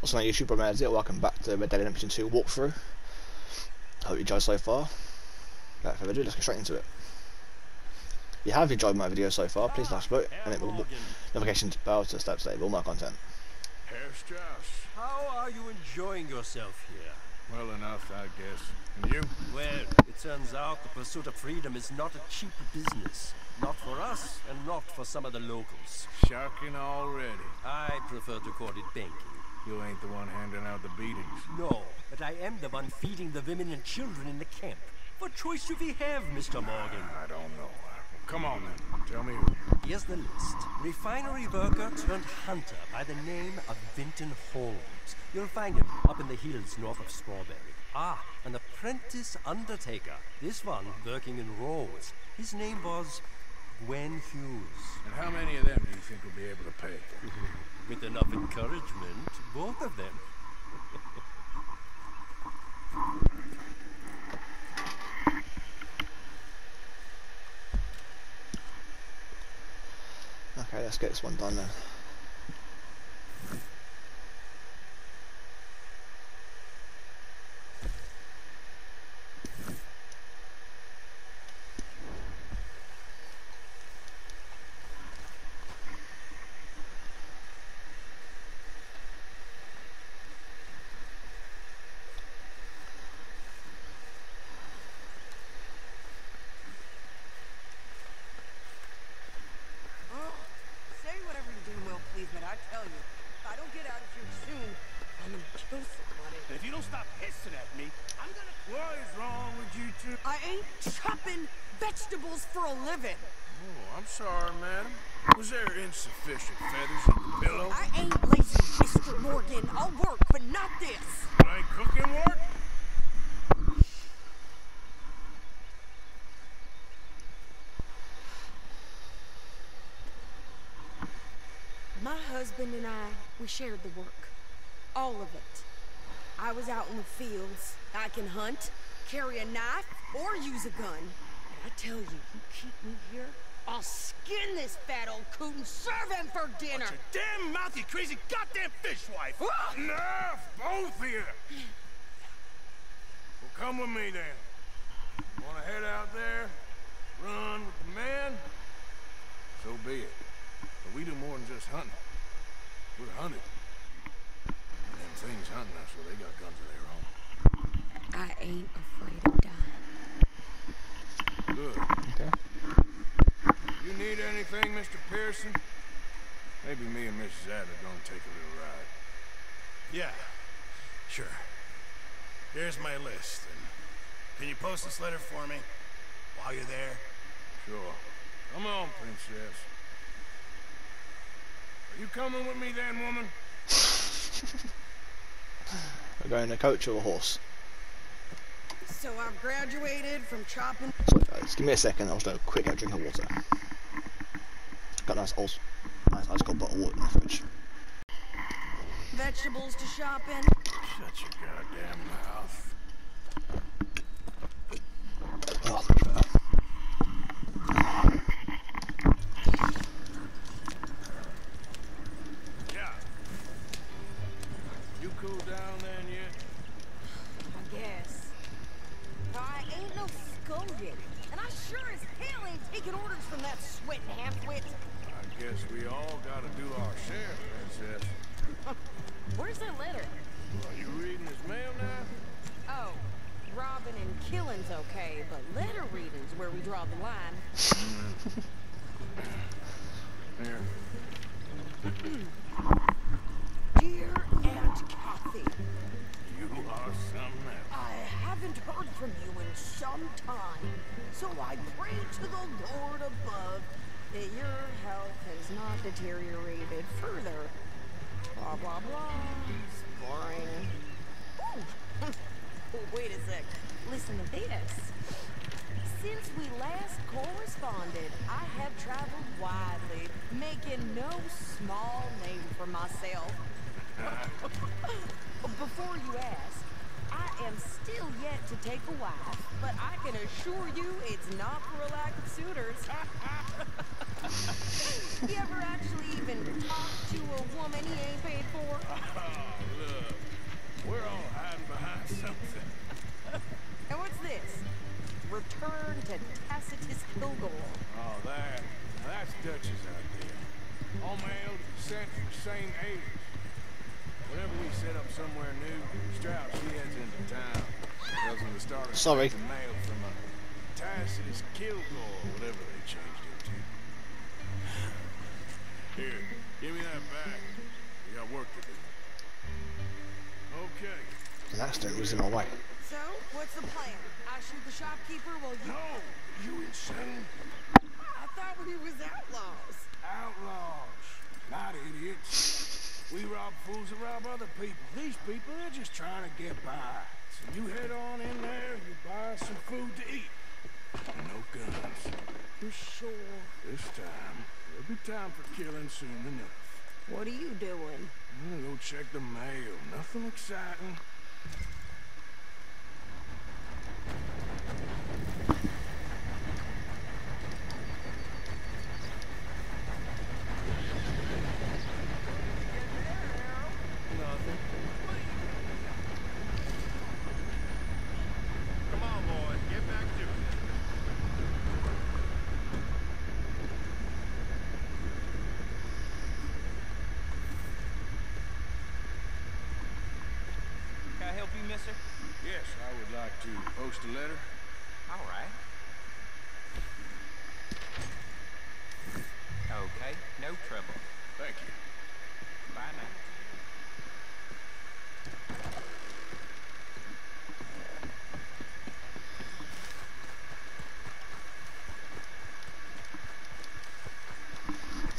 What's on YouTube, I'm Edzit. Welcome back to Red Dead Redemption 2 walkthrough. Hope you enjoyed so far. Without further ado, let's get straight into it. If you have enjoyed my video so far, please like, subscribe, and hit the notification bell to stay up to date with all my content. Herr Strauss. How are you enjoying yourself here? Well enough, I guess. And you? Well, it turns out the pursuit of freedom is not a cheap business. Not for us, and not for some of the locals. Shocking already. I prefer to call it banking. You ain't the one handing out the beatings. No, but I am the one feeding the women and children in the camp. What choice do we have, Mr. Morgan? I don't know. Come on then. Tell me who. Here's the list. Refinery worker turned hunter by the name of Vinton Holmes. You'll find him up in the hills north of Strawberry. Ah, an apprentice undertaker. This one working in Rhodes. His name was Gwen Hughes. And how many of them do you think will be able to pay? With enough encouragement, both of them. Okay, let's get this one done then. Oh, say whatever you're doing, Will, please, but I tell you, if I don't get out of here soon, I'm gonna kill somebody. And if you don't stop hissing at me, I'm gonna. What is wrong with you two? I ain't chopping vegetables for a living. Oh, I'm sorry, madam. Was there insufficient feathers in the pillow? I ain't lazy, Mr. Morgan. I'll work, but not this. Like cooking work? My husband and I, we shared the work. All of it. I was out in the fields. I can hunt, carry a knife, or use a gun. But I tell you, you keep me here, I'll skin this fat old coot and serve him for dinner. Shut your damn mouth, you crazy goddamn fishwife! Enough, both of you. Well, come with me then. Wanna head out there, run with the man? So be it. But we do more than just hunting. We're hunted. And them things hunting us, well, they got guns of their. I ain't afraid of dying. Good. Okay. You need anything, Mr. Pearson? Maybe me and Mrs. Adler gonna take a little ride. Yeah, sure. Here's my list. And can you post this letter for me while you're there? Sure. Come on, princess. Are you coming with me then, woman? We're going in a coach or a horse. So I've graduated from chopping So guys, give me a second, I'll just do a quick drink of water. Got a nice old, nice ice cold bottle of water in the fridge. vegetables to shopping. Shut your goddamn mouth. Oh, sure as hell ain't taking orders from that sweating half-wit. I guess we all gotta do our share, princess. Where's that letter? Are you reading his mail now? Oh, robbing and killing's okay, but letter reading's where we draw the line. Mm. Here. Dear Aunt Kathy, You are else. I haven't heard from you in some time, so I pray to the Lord above that your health has not deteriorated further. Blah, blah, blah. It's boring. Ooh. Oh, wait a sec. Listen to this. Since we last corresponded, I have traveled widely, making no small name for myself. Before you ask, I am still yet to take a wife, but I can assure you it's not for a lack of suitors. you ever actually even talked to a woman he ain't paid for. Oh, look. We're all hiding behind something. And what's this? Return to Tacitus Kilgore. Oh, that. That's Dutch's idea. All mailed, sent the same alias. Whenever we set up somewhere new, Stroud, she heads into town. Tells them to start Sorry. expecting mail from a Tacitus Kilgore, whatever they changed it to. Here, give me that back. We got work to do. Okay. An accident was in my way. So, what's the plan? I shoot the shopkeeper while you... No! You insane? I thought we was outlaws. Outlaws, not idiots. We rob fools that rob other people. These people, they're just trying to get by. So you head on in there, and you buy some food to eat. No guns. You sure? This time, there'll be time for killing soon enough. What are you doing? I'm gonna go check the mail. Nothing exciting. Come on, boys, get back to it. Can I help you, mister? Yes, I would like to post a letter. All right. Okay, no trouble. Thank you. Bye now.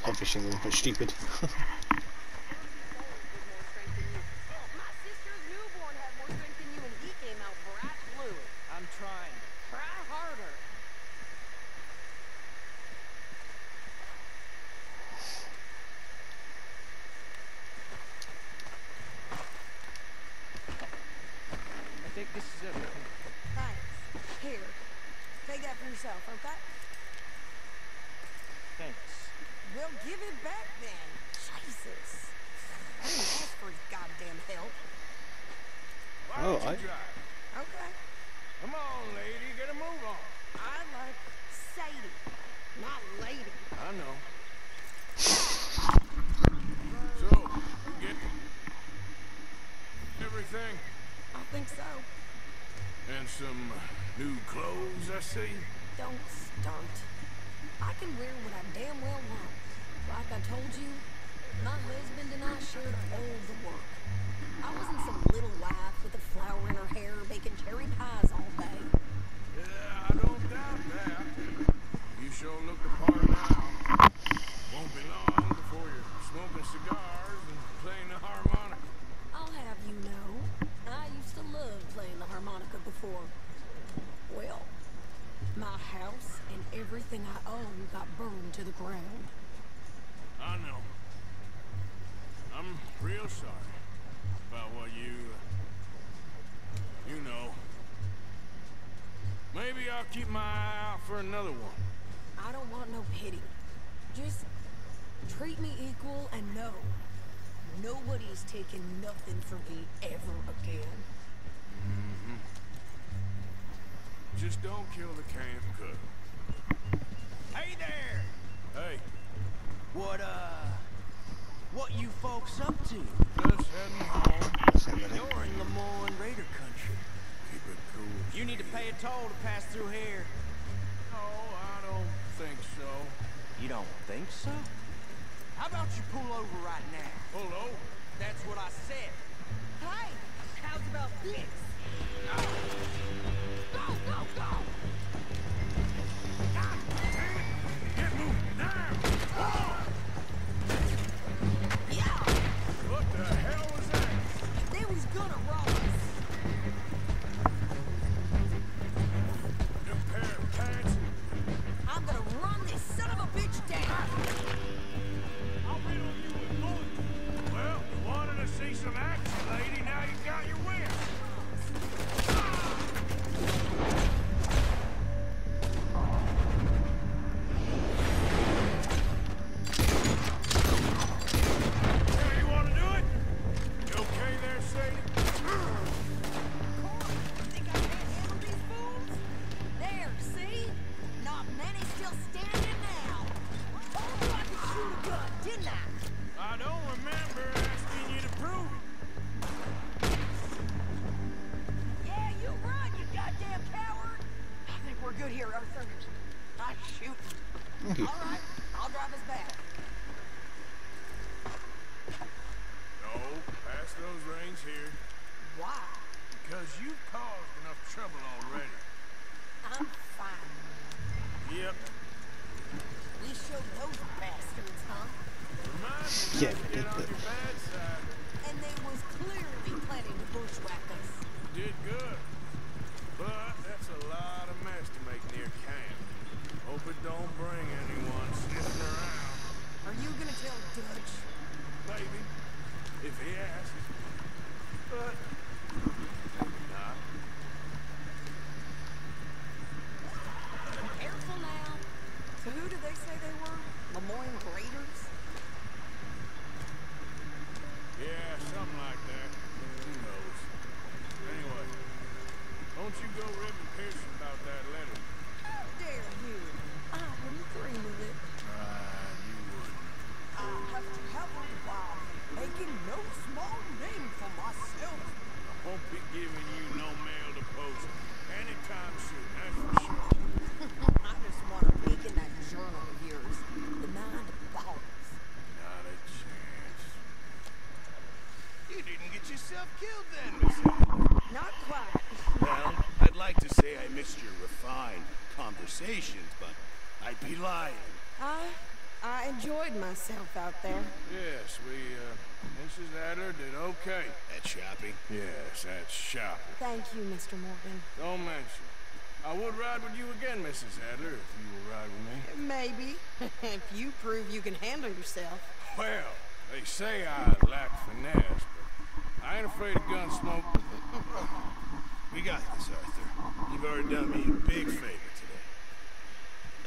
Head fishing was a bit stupid. enjoyed myself out there. Yes, we, uh, Mrs. Adler did okay. At shopping? Yes, at shopping. Thank you, Mr. Morgan. Don't mention. I would ride with you again, Mrs. Adler, if you will ride with me. Maybe. if you prove you can handle yourself. Well, they say I lack finesse, but I ain't afraid of gun smoke. We got this, Arthur. You've already done me a big favor today.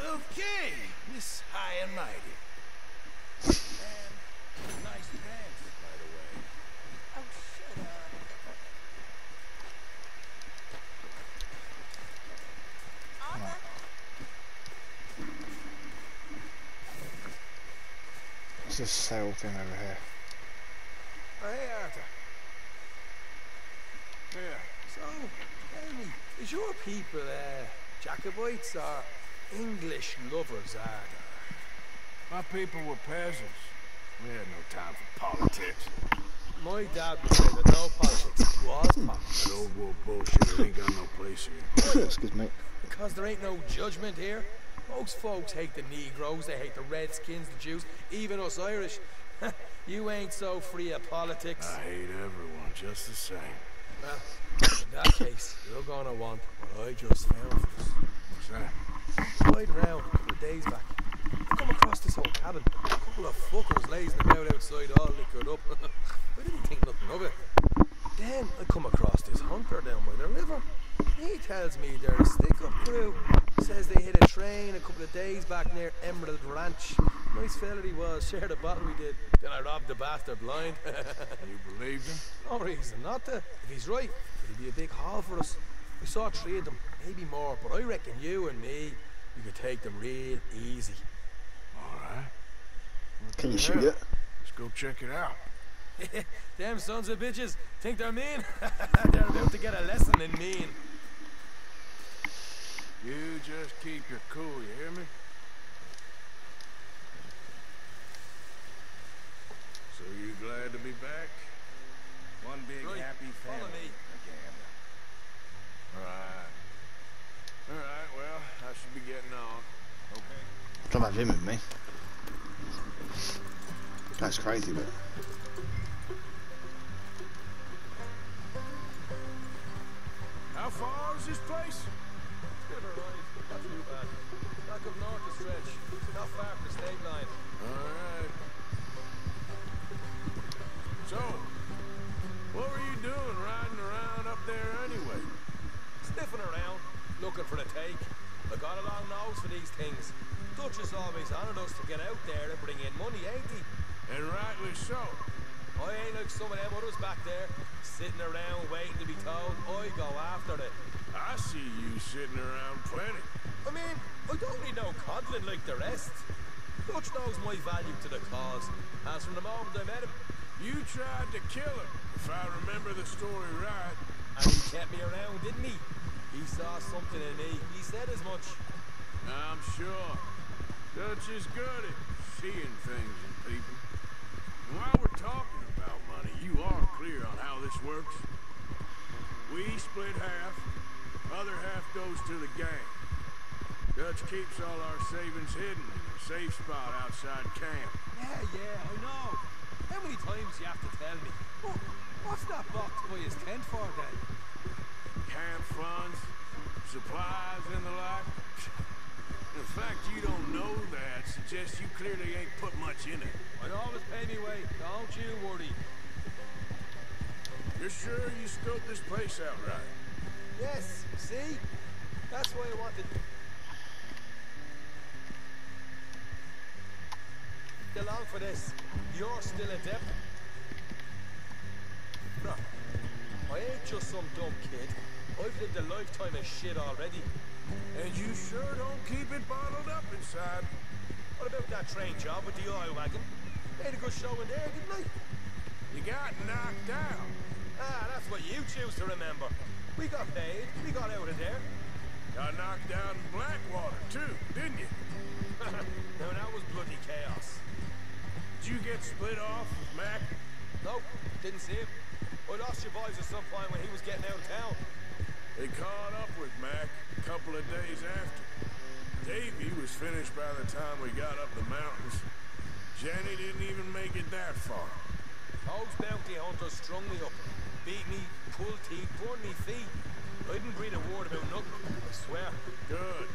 Okay, Miss High and Mighty. And nice pants, by the way. Oh, shut up. Arthur? It's this sail thing over here. Oh, hey, Arthur. Yeah. So, tell me, is your people uh, Jacobites or English lovers, Arthur? My people were peasants. We had no time for politics. My dad would say that no politics was politics. That old world bullshit ain't got no place here. Excuse me. Because there ain't no judgment here. Most folks hate the Negroes, they hate the Redskins, the Jews, even us Irish. you ain't so free of politics. I hate everyone just the same. Well, in that case, you're gonna want what I just found for us. What's that? Riding around a couple of days back, I come across this old cabin. A couple of fuckers lazing about outside all liquored up. I didn't think nothing of it. Then I come across this hunter down by the river. He tells me they're a stick-up crew. Says they hit a train a couple of days back near Emerald Ranch. Nice fella he was, shared a bottle we did. Then I robbed the bastard blind. You believed him? no reason not to. If he's right, it'll be a big haul for us. We saw three of them, maybe more, but I reckon you and me, we could take them real easy. All right. Can you shoot it? Let's go check it out. Them sons of bitches think they're mean. they're about to get a lesson in mean. You just keep your cool, you hear me? So you glad to be back? One big Right, happy follow family me. again. Alright. Alright, well, I should be getting on. Okay. Don't have him with me. That's crazy, but How far is this place? Bit of a ride, not too bad. Back up north the stretch, not far from the state line. Alright. So, what were you doing riding around up there anyway? Sniffing around, looking for the take. I got a long nose for these things. Dutch is always honored us to get out there and bring in money, ain't he? And rightly so. I ain't like some of them others back there, sitting around waiting to be told. I go after it. I see you sitting around plenty. I mean, I don't need no coddling like the rest. Dutch knows my value to the cause. As from the moment I met him, You tried to kill him, if I remember the story right. and he kept me around, didn't he? He saw something in me. He said as much. I'm sure. Dutch is good at seeing things in people. And while we're talking about money, you are clear on how this works. We split half, other half goes to the gang. Dutch keeps all our savings hidden in a safe spot outside camp. Yeah, yeah, I know. How many times do you have to tell me? What, what's that box by his tent for then? Camp funds, supplies, and the like. The fact you don't know that suggests you clearly ain't put much in it. I'd always pay me way, don't you worry. You're sure you scoped this place out right? Yes, see? That's why I wanted... Along for this. You're still a dip. No, I ain't just some dumb kid. I've lived a lifetime of shit already. And you sure don't keep it bottled up inside. What about that train job with the oil wagon? Made a good show in there, didn't I? You got knocked out. Ah, that's what you choose to remember. We got paid. We got out of there. Got knocked down in Blackwater, too, didn't you? now that was bloody chaos. Did you get split off with Mac? Nope, didn't see him. I lost your boys at some point when he was getting out of town. They caught up with Mac a couple of days after. Davy was finished by the time we got up the mountains. Jenny didn't even make it that far. Those bounty hunters strung me up. Beat me, pulled teeth, burned me feet. I didn't breathe a word about nothing, I swear. Good.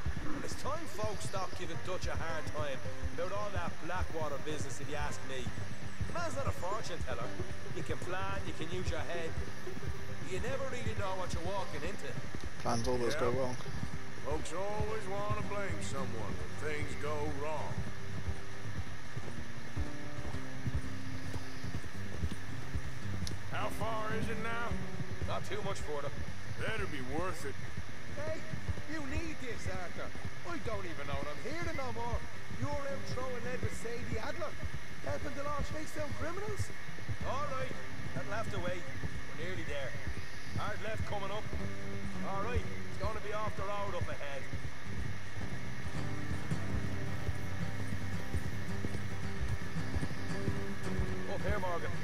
It's time folks stop giving Dutch a hard time about all that Blackwater business, if you ask me. The man's not a fortune teller. You can plan, you can use your head. You never really know what you're walking into. Plans always go wrong. Folks always want to blame someone when things go wrong. How far is it now? Not too much further. Better be worth it. Hey, you need this, Arthur. I don't even know what I'm hearing no more. You're out throwing Ed with Sadie Adler, helping the law chase down criminals. All right, that'll have to wait. We're nearly there. Hard left coming up. All right, it's going to be off the road up ahead. Up here, Morgan.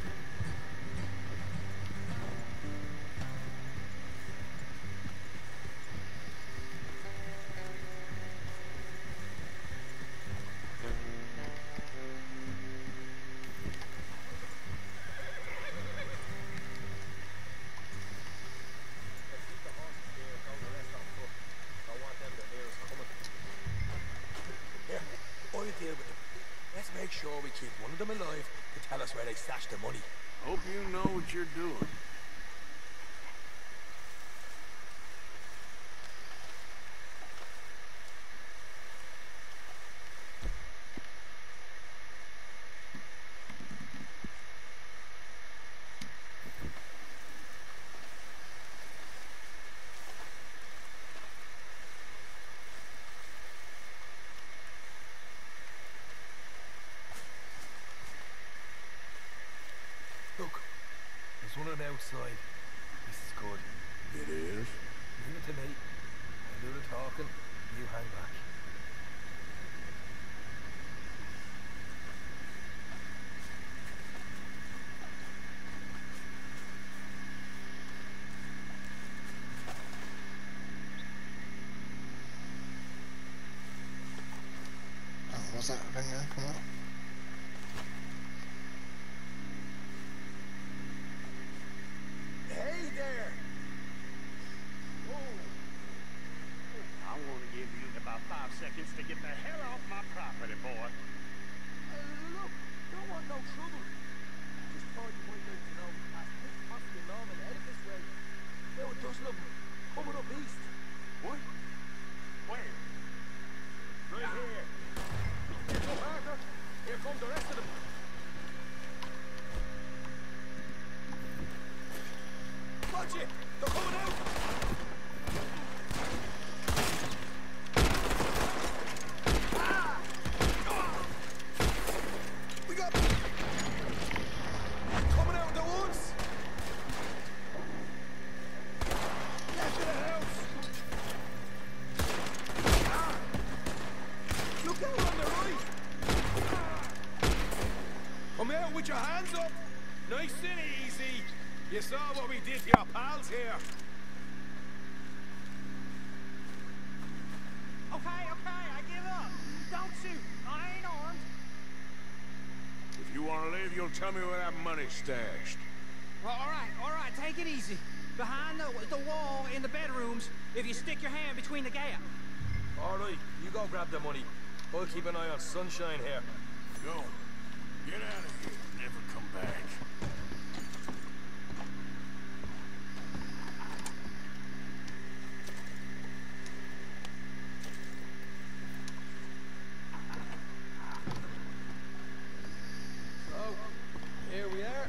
Hope you know what you're doing. Look, there's one on the outside. This is good. It is? Leave it to me. I'll do the talking. You hang back. Oh, what's that thing there? Come on. Hey there! I want to give you about five seconds to get the hell off my property, boy. Uh, look, don't want no trouble. Just thought you might like to know past this possibly Norman headed this way. There were a dozen of them coming up east. What? Where? Right here. Here come Arthur. Here come the rest of them. Watch it! They're coming out! Hands up. Nice and easy. You saw what we did to your pals here. Okay, okay, I give up. Don't shoot. I ain't armed. If you want to leave, you'll tell me where that money's stashed. Well, all right, all right, take it easy. Behind the, the wall in the bedrooms, if you stick your hand between the gap. All right, you go grab the money. I'll keep an eye on Sunshine here. Go. Get out of here. Never come back. So, here we are.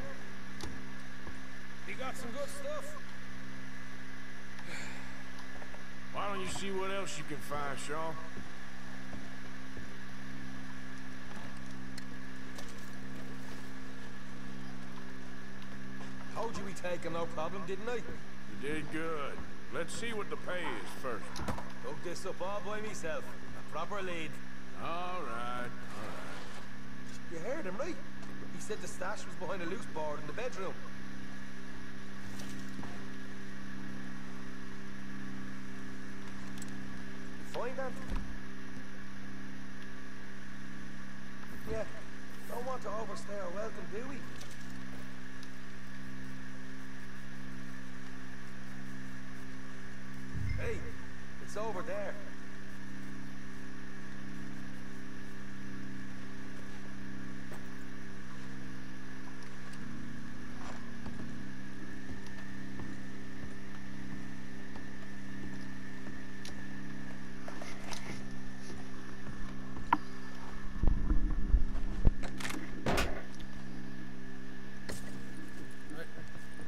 We got some good stuff. Why don't you see what else you can find, Sean? Told you we take him, no problem, didn't I? You did good. Let's see what the pay is first. Dug this up all by myself. A proper lead. All right, all right. You heard him, right? He said the stash was behind a loose board in the bedroom. Find that? Yeah, don't want to overstay our welcome, do we? Hey, it's over there.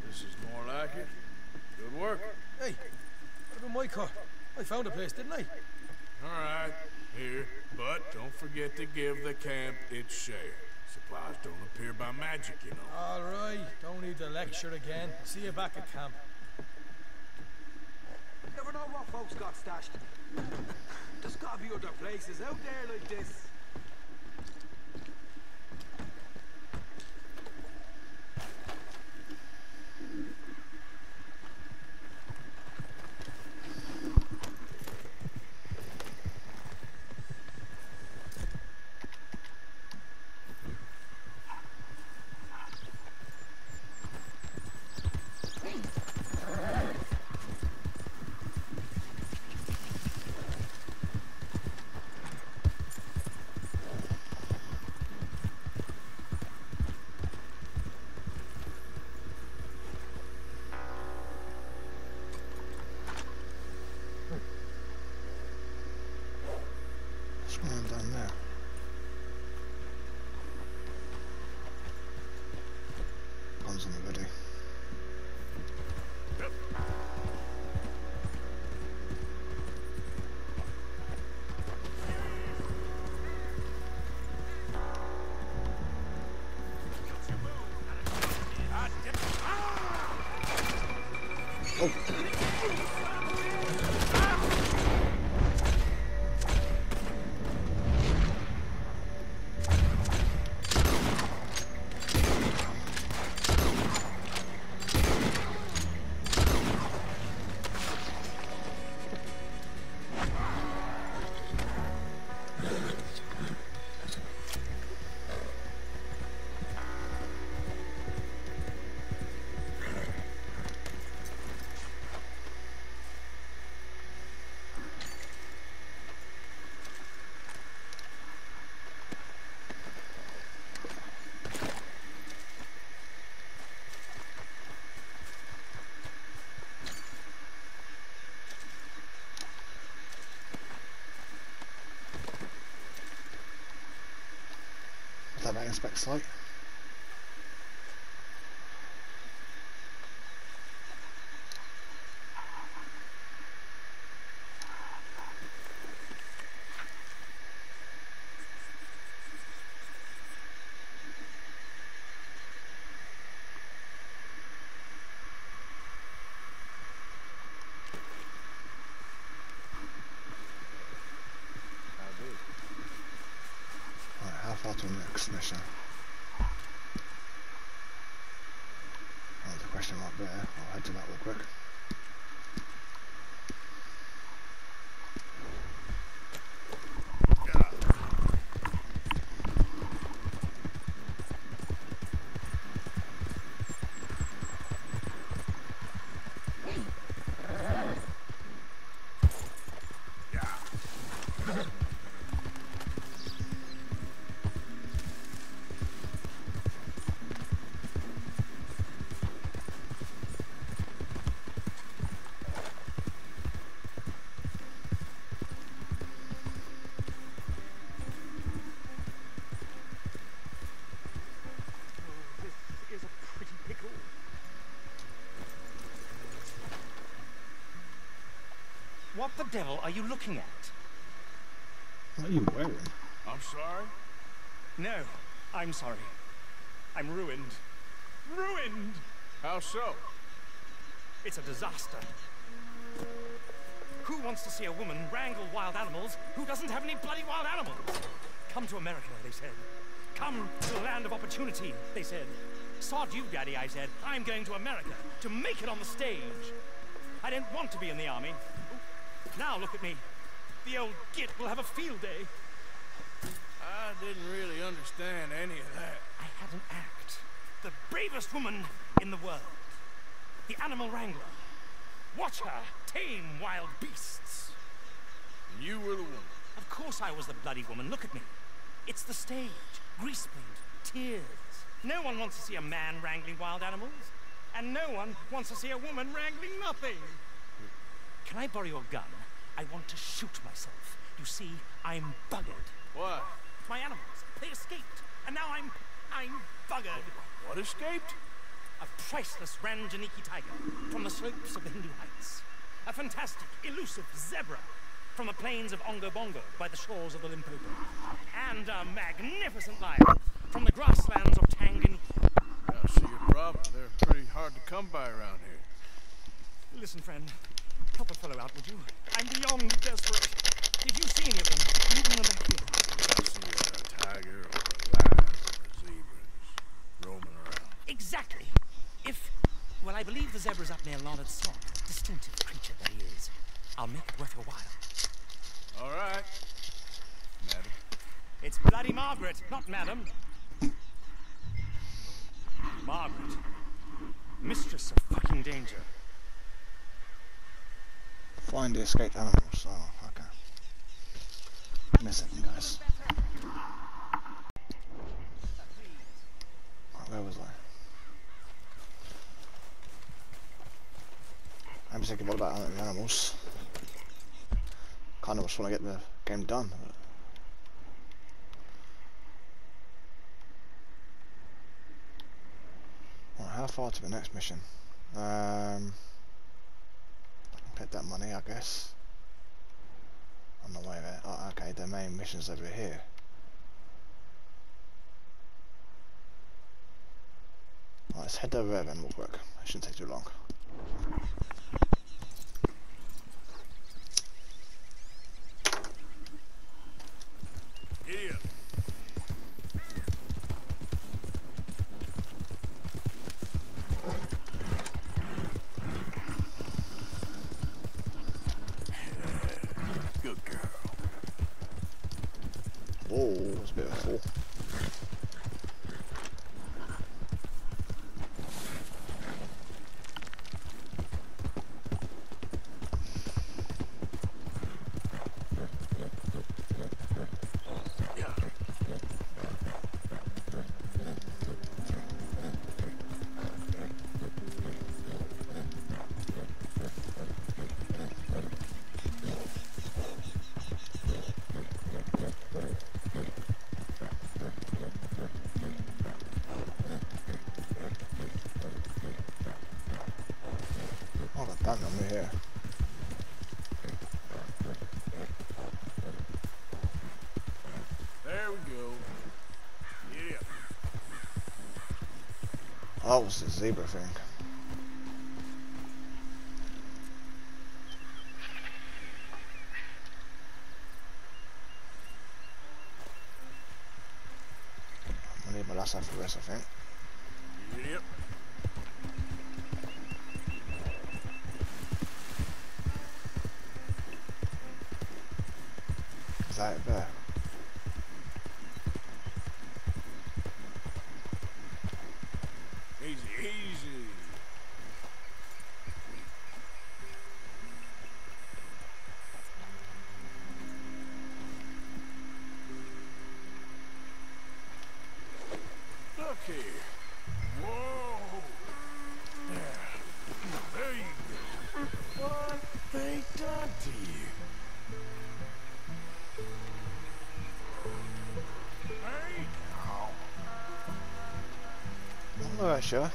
This is more like it. Good work. Hey, what about my car? I found a place, didn't I? All right, here. But don't forget to give the camp its share. Supplies don't appear by magic, you know. All right, don't need the lecture again. See you back at camp. Never know what folks got stashed. There's gotta be other places out there like this. Is that inspect site? Right, how far to the next mission? there. I'll head to that real quick. This is a pretty pickle. What the devil are you looking at? What are you wearing? I'm sorry. No, I'm sorry. I'm ruined. Ruined! How so? It's a disaster. Who wants to see a woman wrangle wild animals who doesn't have any bloody wild animals? Come to America, they said. Come to the land of opportunity, they said. Sod you, Daddy, I said. I'm going to America to make it on the stage. I don't want to be in the army. Now look at me. The old git will have a field day. I didn't really understand any of that. I had an act. The bravest woman in the world. The animal wrangler. Watch her tame wild beasts. And you were the woman. Of course I was the bloody woman. Look at me. It's the stage. Grease paint. Tears. No one wants to see a man wrangling wild animals. And no one wants to see a woman wrangling nothing. Can I borrow your gun? I want to shoot myself. You see, I'm buggered. What? My animals, they escaped. And now I'm... I'm buggered. What escaped? A priceless Ranjaniki tiger from the slopes of the Hindu Heights. A fantastic, elusive zebra from the plains of Ongo Bongo by the shores of the Limpopo. And a magnificent lion from the grasslands of Tanganyika. Oh, I see your problem. They're pretty hard to come by around here. Listen, friend, help a fellow out, would you? I'm beyond desperate. If you see any of them, bring them back here. I see a tiger or a lion or a zebra roaming around. Exactly. If, well, I believe the zebra's up near Larned Swamp. Distinctive creature that he is. I'll make it worth your while. All right. Madam. It's bloody Margaret, not Madam. Margaret. Mistress of fucking danger. Find the escaped animals. Oh, okay. Second, guys. Right, where was I? I'm thinking, what about animals? Kind of just want to get the game done. how far to the next mission? Um, Can that money, I guess. On the way there. Oh, okay, the main mission's over here. Right, let's head over there then, real quick. It shouldn't take too long. Giddy up. Good girl. Whoa, that's a bit of a fall. Oh, god damn, I'm here. There we go. Giddy up. Oh, that was the zebra thing. Sure.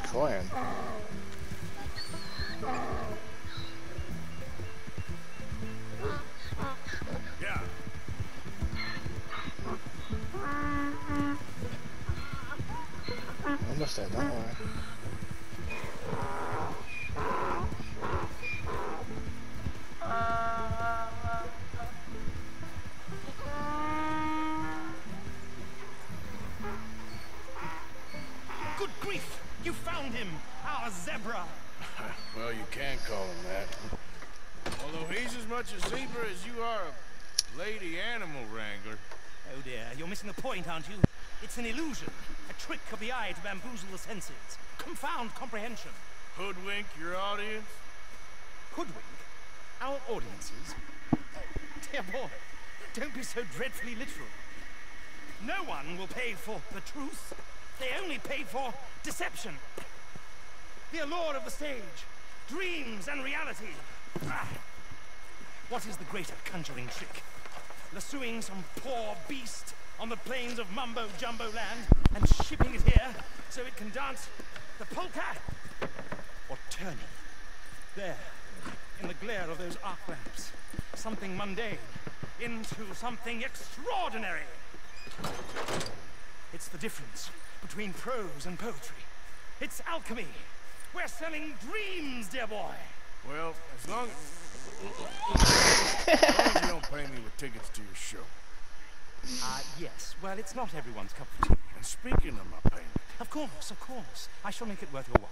He's crying. Yeah. Almost there, don't worry. Good It's an illusion, a trick of the eye to bamboozle the senses, confound comprehension. Hoodwink your audience? Hoodwink our audiences. Oh, dear boy, don't be so dreadfully literal. No one will pay for the truth. They only pay for deception. The allure of the stage, dreams and reality. Ah. What is the greater conjuring trick? Lassoing some poor beast on the plains of Mumbo Jumbo land and shipping it here so it can dance the polka? Or turning there in the glare of those arc lamps something mundane into something extraordinary? It's the difference between prose and poetry. It's alchemy. We're selling dreams, dear boy. Well, as long as, as long as you don't pay me with tickets to your show. Ah, yes. Well, it's not everyone's cup of tea. And speaking of my payment, Of course, of course. I shall make it worth your while.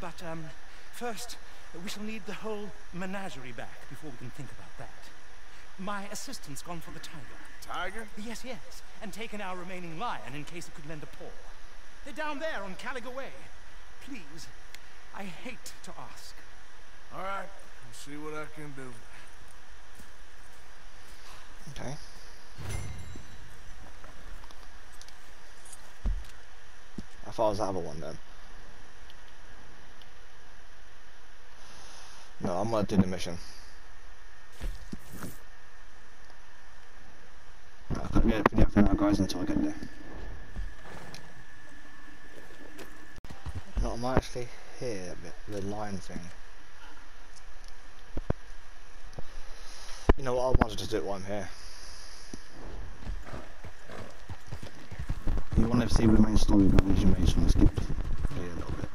But, um, first, we shall need the whole menagerie back before we can think about that. My assistant's gone for the tiger. Tiger? Yes, yes. And taken our remaining lion in case it could lend a paw. They're down there on Caliga Way. Please, I hate to ask. All right, I'll see what I can do. Okay. How far is that other one then? No, I'm gonna do the mission. I can't get a video for now guys until I get there. No, I'm actually here, the line thing. You know what, I wanted to do it while I'm here. You want to see the main story gun as you may just want to skip play oh, a little bit.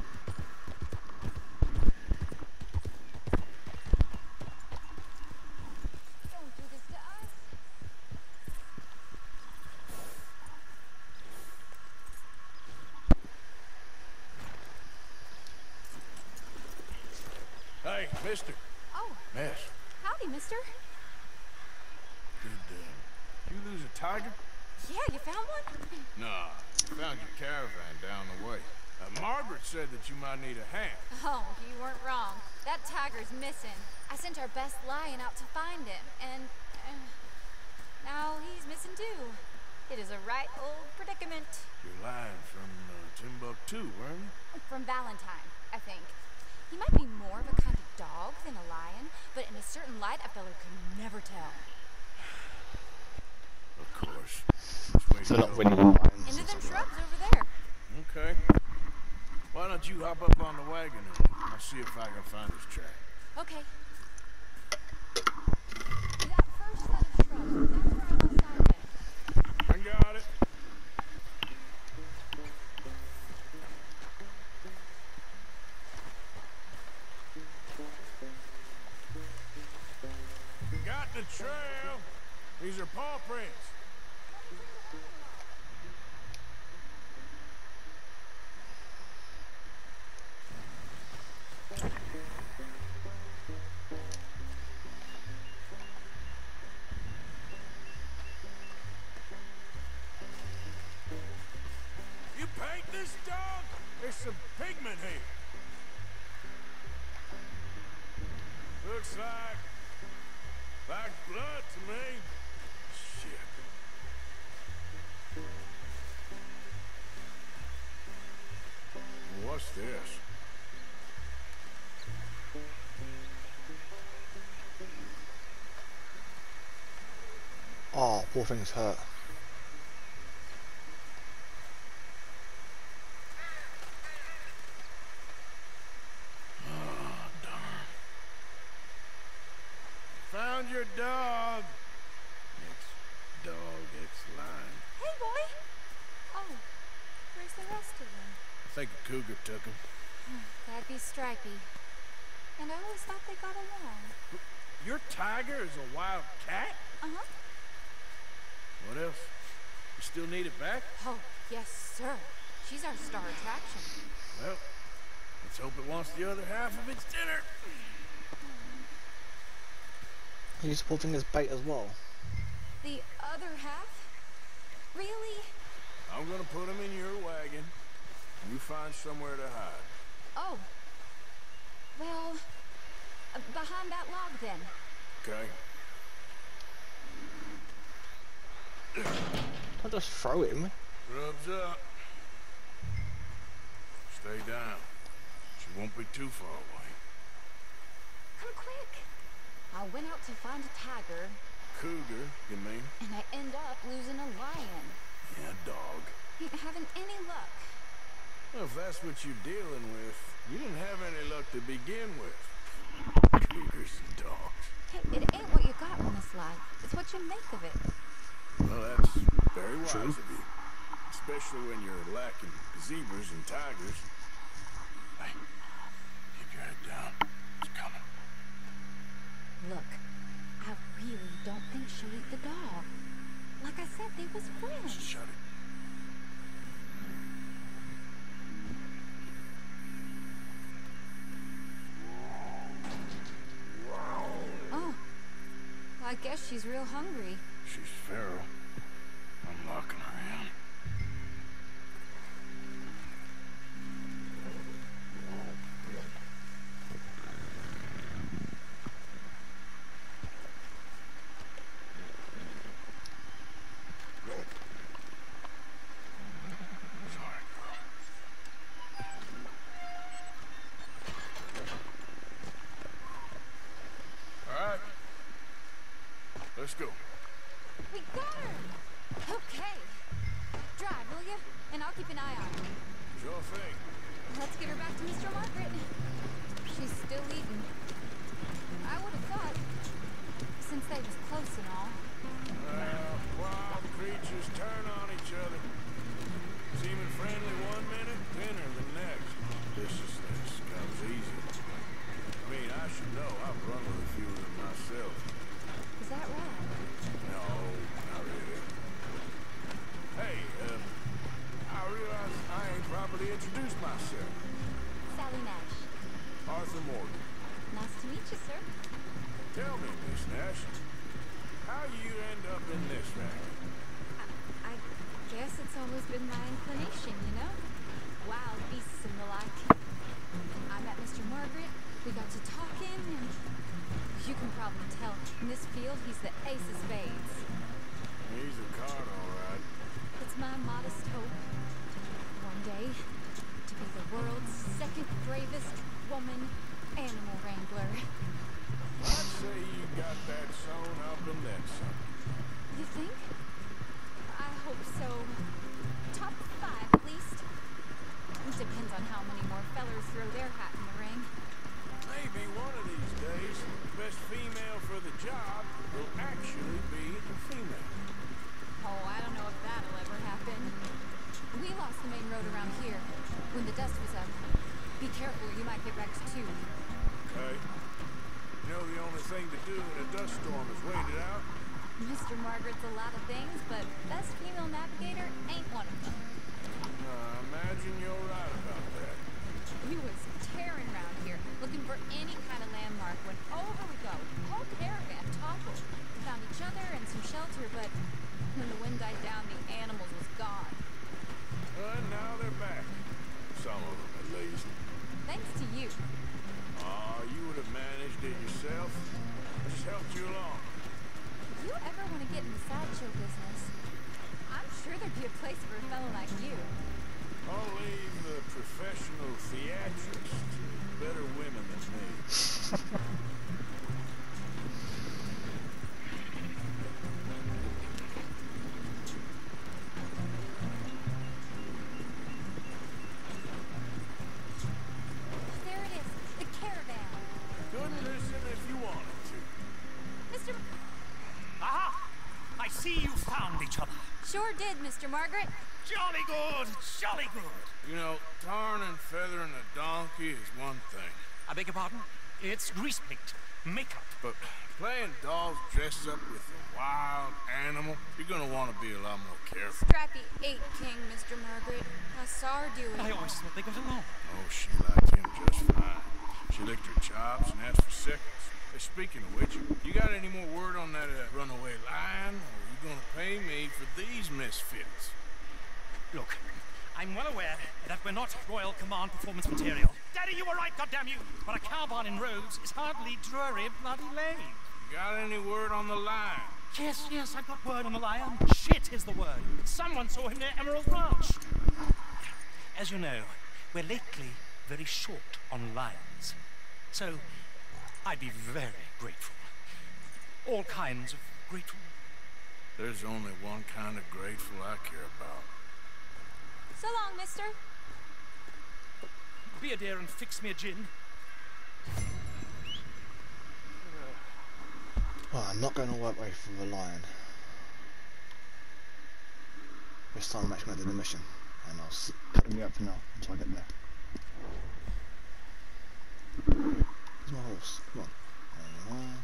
Hey, mister. Oh. Miss. Howdy, mister. Did uh, you lose a tiger? Yeah, you found one? Nah, found your caravan down the way. Uh, Margaret said that you might need a hand. Oh, you weren't wrong. That tiger's missing. I sent our best lion out to find him, and uh, now he's missing too. It is a right old predicament. You're lying from uh, Timbuktu, weren't you? From Valentine, I think. He might be more of a kind of dog than a lion, but in a certain light, a fellow could never tell. Of course. So not go? winning lions. Into them shrubs over there. Okay. Why don't you hop up on the wagon and I'll see if I can find his track. Okay. That first set of shrubs, that's where I must have been. I got it. Got the trail. These are paw prints. Poor thing's hurt. Found your dog. Ex dog, ex line. Hey, boy. Oh, where's the rest of them? I think a cougar took him. That'd be Stripey. And I always thought they got along. Your tiger is a wild cat? Uh-huh. What else? You still need it back? Oh, yes, sir. She's our star attraction. Well, let's hope it wants the other half of its dinner. He used poor thing as bait as well. The other half? Really? I'm gonna put him in your wagon. You find somewhere to hide. Oh. Well, uh, behind that log then. Okay? Don't just throw him. Rubs up. Stay down. She won't be too far away. Come quick. I went out to find a tiger, Cougar, you mean? and I end up losing a lion. Yeah, dog. Ain't having any luck. Well, if that's what you're dealing with, you didn't have any luck to begin with. Cougars and dogs. Hey, it ain't what you got in this life. It's what you make of it. Well, that's very wise of you. Especially when you're lacking zebras and tigers. Hey, keep your head down. It's coming. Look, I really don't think she'll eat the dog. Like I said, they was friends. Shut it. Oh, I guess she's real hungry. She's feral. I'm sure there'd be a place for a fellow like you. I'll leave the professional theatrics to better women than me. Mr. Margaret. Jolly good, jolly good. You know, tarring and feathering a donkey is one thing. I beg your pardon? It's grease paint, makeup. But playing dolls dressed up with a wild animal, you're gonna want to be a lot more careful. Scrappy ate King, Mr. Margaret. I saw her do it. I always thought they got along. Oh, she liked him just fine. She licked her chops and asked for seconds. Hey, speaking of which, you got any more word on that uh, runaway lion? Are gonna pay me for these misfits? Look, I'm well aware that we're not Royal Command performance material. Daddy, you were right, goddamn you! But a cowbarn in Rhodes is hardly Drury Bloody Lane. Got any word on the lion? Yes, yes, I've got word on the lion. Shit is the word. Someone saw him near Emerald Ranch. As you know, we're lately very short on lions. So, I'd be very grateful. All kinds of grateful. There's only one kind of grateful I care about. So long, mister. Be a dear and fix me a gin. Well, I'm not going all the way for the lion. This time I'm actually going to do the mission. And I'll s- cut them out for now until I get there. Where's my horse? Come on. There you are.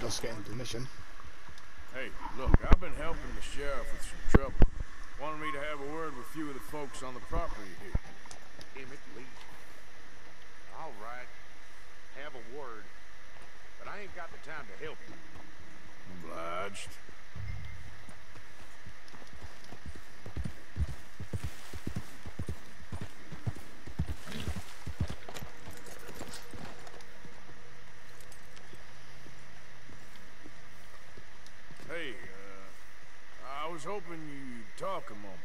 Just getting to the mission. Hey, look, I've been helping the sheriff with some trouble. Wanted me to have a word with a few of the folks on the property here. Emmett Lee. All right. Have a word. But I ain't got the time to help you. Obliged. Hey, uh, I was hoping you'd talk a moment.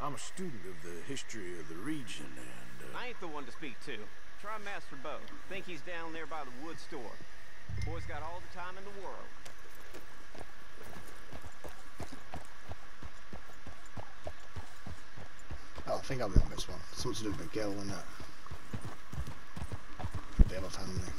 I'm a student of the history of the region and, uh, I ain't the one to speak to. Try Master Beau. Think he's down there by the wood store. Boy's got all the time in the world. Oh, I think I'll be on this one. Something to do with the girl and that. The other family.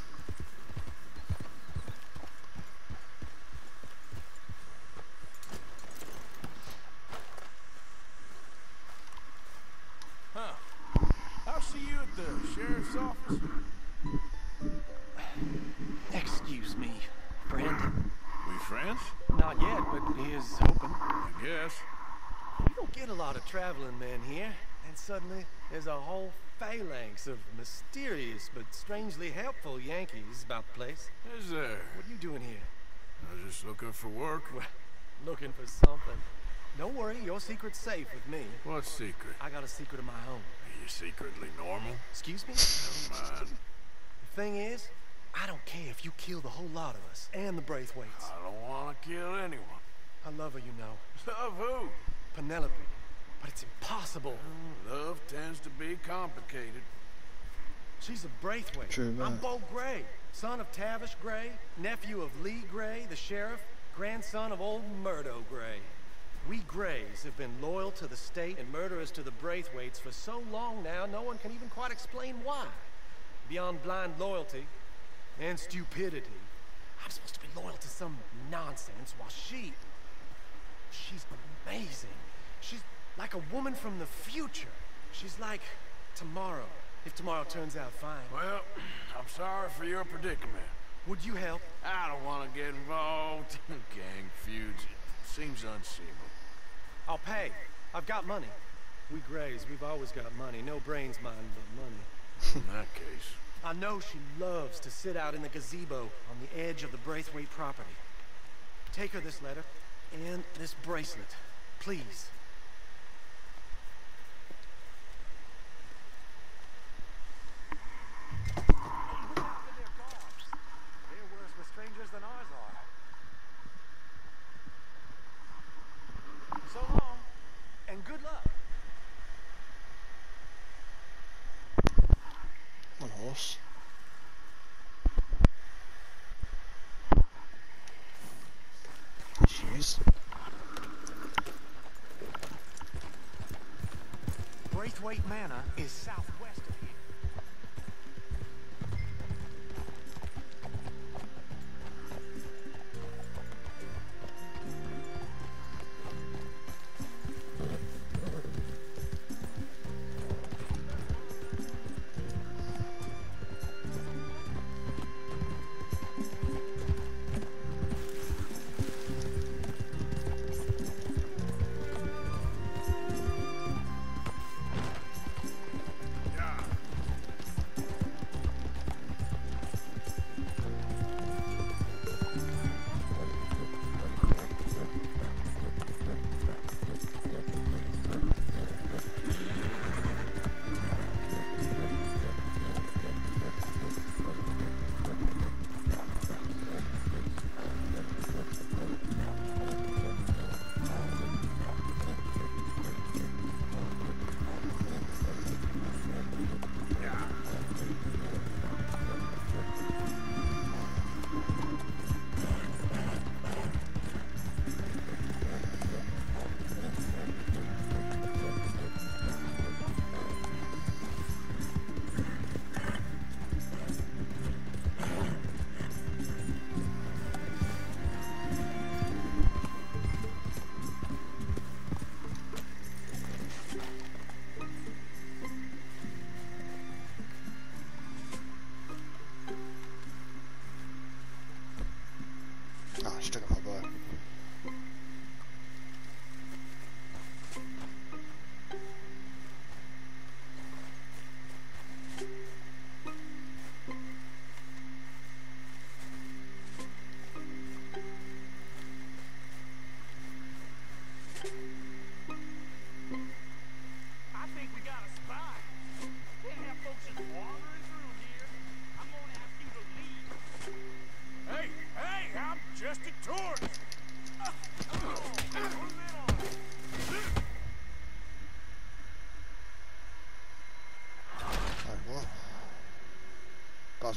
huh. I'll see you at the sheriff's office. Excuse me, friend. We friends? Not yet, but here's hoping. I guess. You don't get a lot of traveling men here. And suddenly, there's a whole phalanx of mysterious but strangely helpful Yankees about the place. Is there? What are you doing here? I was just looking for work. Well, looking for something. Don't worry, your secret's safe with me. What secret? I got a secret of my own. Are you secretly normal? Excuse me? Never mind. The thing is, I don't care if you kill the whole lot of us and the Braithwaites. I don't want to kill anyone. I love her, you know. Love who? Penelope. But it's impossible. Mm, love tends to be complicated. She's a Braithwaite. True I'm. Beau Gray, son of Tavish Gray, nephew of Leigh Gray, the sheriff, grandson of old Murdo Gray. We Grays have been loyal to the state and murderers to the Braithwaites for so long now, no one can even quite explain why. Beyond blind loyalty and stupidity, I'm supposed to be loyal to some nonsense while she... She's amazing. She's like a woman from the future. She's like tomorrow, if tomorrow turns out fine. Well, I'm sorry for your predicament. Would you help? I don't want to get involved in gang feuds. It seems unseemly. I'll pay. I've got money. We Grays, we've always got money. No brains, mind, but money. In that case, I know she loves to sit out in the gazebo on the edge of the Braithwaite property. Take her this letter and this bracelet, please. They're worse with strangers than ours are. So long, and good luck. One horse. Is. Braithwaite Manor is southwest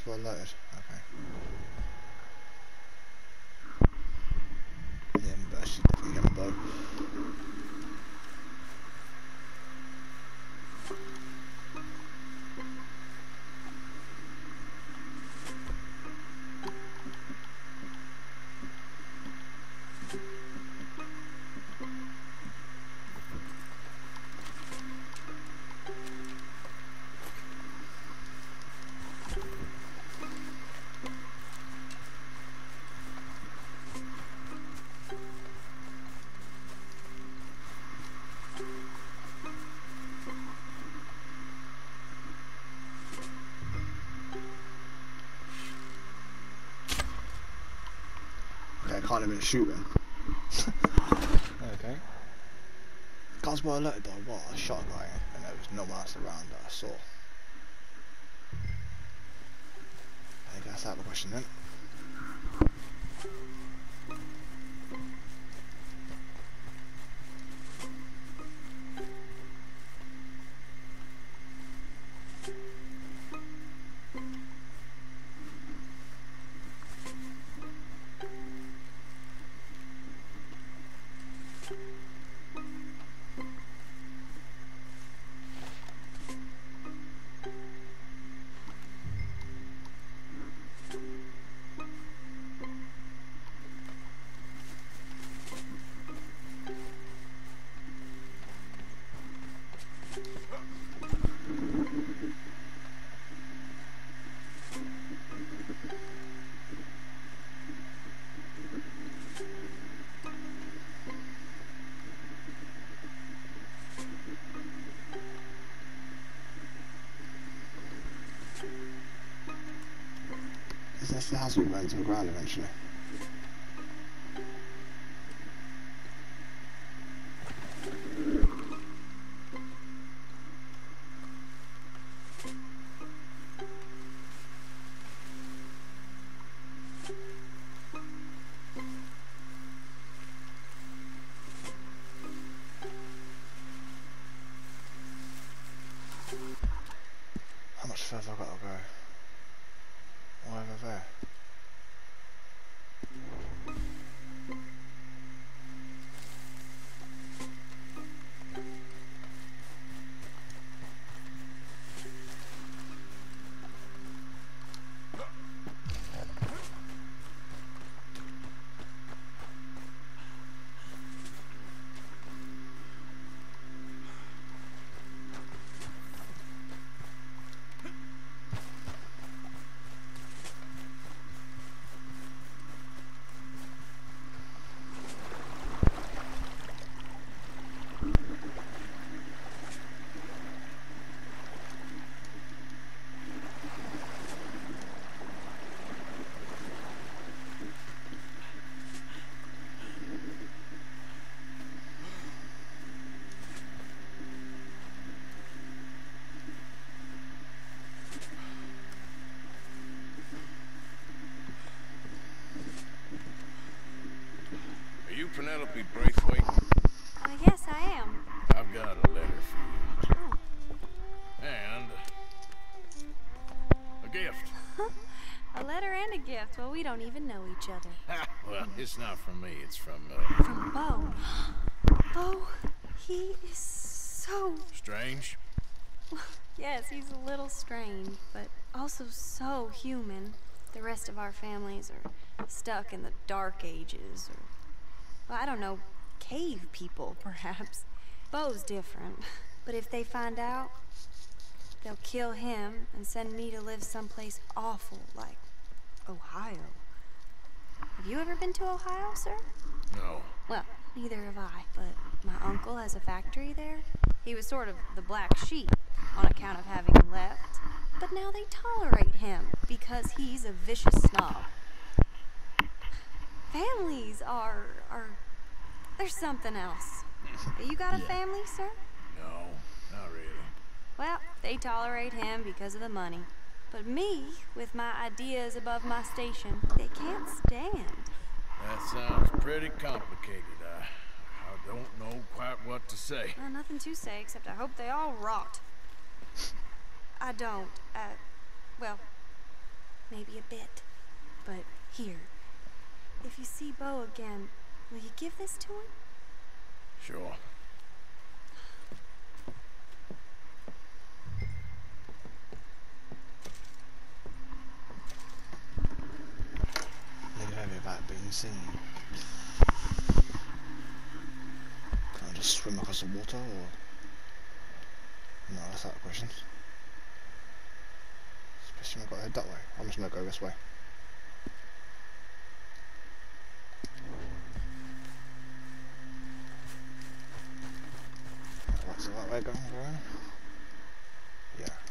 Vallahi ver. Might have been shooting. okay. Guys were alerted by what? I shot a guy and there was no one else around that I saw. I guess that's the question then. Will burn to the ground eventually. How much further I've got to go? You Penelope Braithwaite? Uh, yes, I am. I've got a letter for you. And a gift. A letter and a gift. Well, we don't even know each other. well, it's not from me. It's from uh, From Beau. Beau, he is so. Strange. Yes, he's a little strange, but also so human. The rest of our families are stuck in the dark ages, or. Well, I don't know, cave people, perhaps. Beau's different. But if they find out, they'll kill him and send me to live someplace awful like Ohio. Have you ever been to Ohio, sir? No. Well, neither have I, but my uncle has a factory there. He was sort of the black sheep on account of having left, but now they tolerate him because he's a vicious snob. Families are are there's something else. You got a family, sir? No, not really. Well, they tolerate him because of the money. But me, with my ideas above my station, they can't stand. That sounds pretty complicated. I, I don't know quite what to say. Well, nothing to say except I hope they all rot. I don't. Uh, well, maybe a bit. But here, if you see Beau again, will you give this to him? Sure. Leave over about being seen. Can I just swim across the water or? No, that's out of the question. Especially when I've got to head that way. I'm just gonna go this way. Right? Yeah.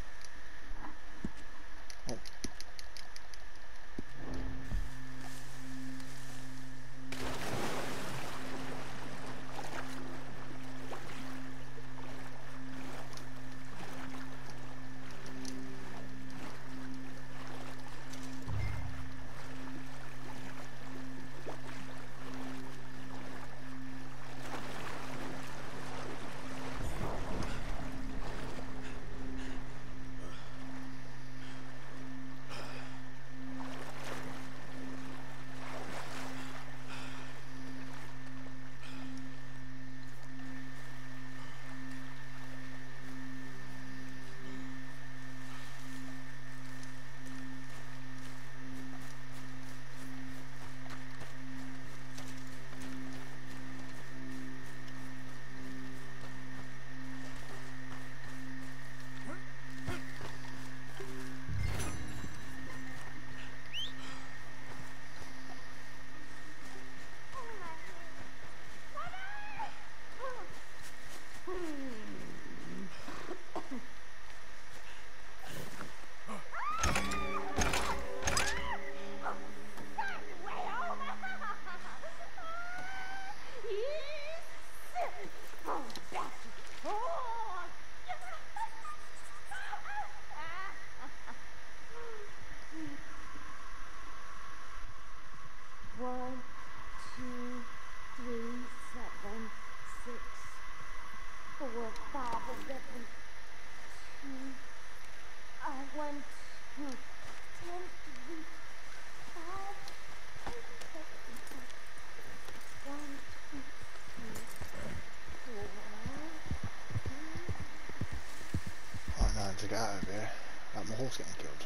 Out of here. My horse getting killed.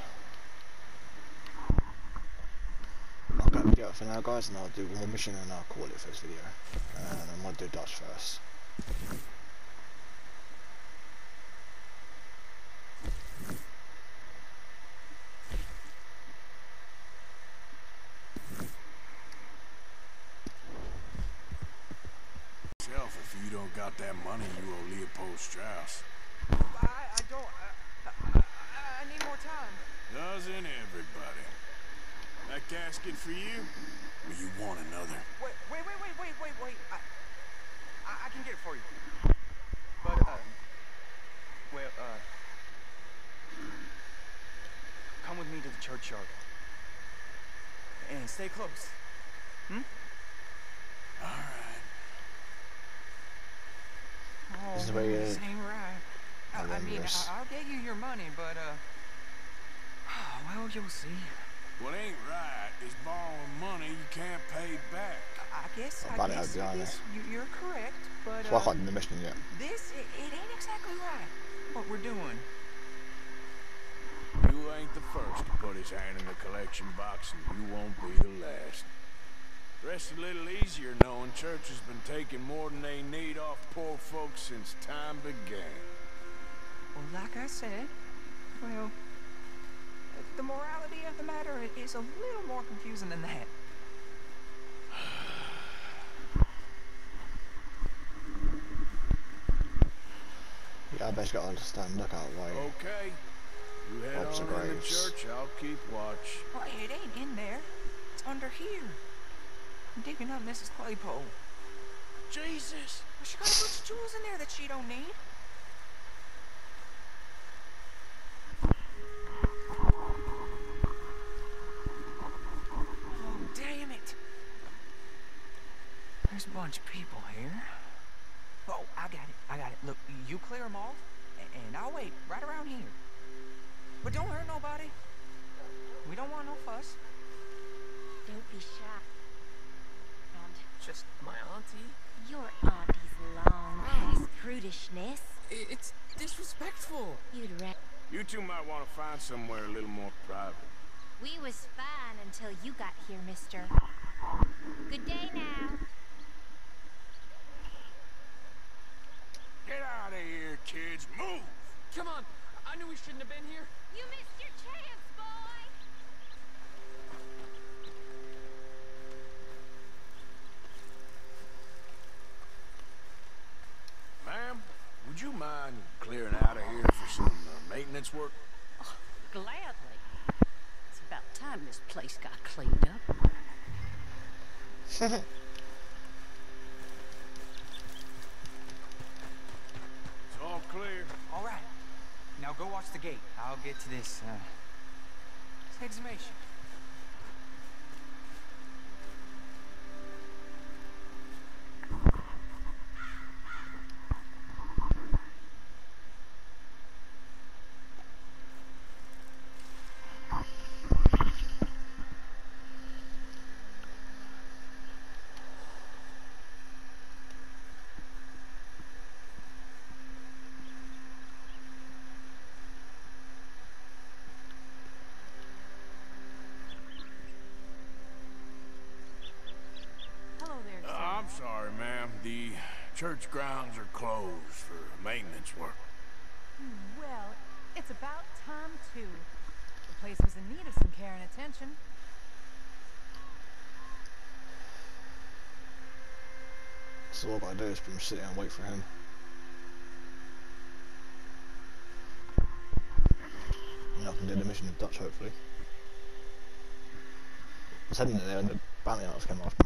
I'll cut the video for now guys and I'll do one more mission and I'll call it for this video. And I'm gonna do Dutch first. Shelf, if you don't got that money, you owe Leopold Strauss. I, I don't. I, I, I need more time. Doesn't everybody? That casket for you? Or you want another? Wait, wait, wait, wait, wait, wait, wait. I, I, I can get it for you. But, uh, well, uh, come with me to the churchyard. And stay close. Hmm? All right. Oh, This is where you- this ain't right. I, I mean, Horrendous. I, I'll get you your money, but, uh, well, you'll see. What ain't right is borrowing money you can't pay back. I guess, I'll I it guess, I guess you, you're correct, but, So I uh, can't do the mission yet. this, it, it ain't exactly right, what we're doing. You ain't the first to put his hand in the collection box, and you won't be the last. Rest a little easier knowing church has been taking more than they need off poor folks since time began. Well, like I said, well, the morality of the matter is a little more confusing than that. Yeah, I basically got to understand lookout way. Okay. You head Lots on of in the graves. church, I'll keep watch. Well, it ain't in there. It's under here. I'm digging up Mrs. Claypole. Jesus! Well, she got a bunch of jewels in there that she don't need. Oh, damn it. There's a bunch of people here. Oh, I got it. I got it. Look, you clear them off, and I'll wait right around here. But don't hurt nobody. We don't want no fuss. Don't be shy. And Just my auntie. your auntie's long past prudishness. It's disrespectful. You'd ra- You two might want to find somewhere a little more private. We was fine until you got here, mister. Good day now. Get out of here, kids. Move! Come on. I knew we shouldn't have been here. You missed your chance, boy. Ma'am, would you mind clearing out of here for some uh, maintenance work? Oh, Gladly. It's about time this place got cleaned up. It's all clear. All right. Now go watch the gate. I'll get to this, uh, this exhumation. Hello there, Uh, sir. I'm sorry, ma'am. The church grounds are closed for maintenance work. Well, it's about time, too. The place was in need of some care and attention. So all I gotta do is pretty much sit down and wait for him. And I can do the mission of Dutch hopefully. I was heading there and the bounty hunters came after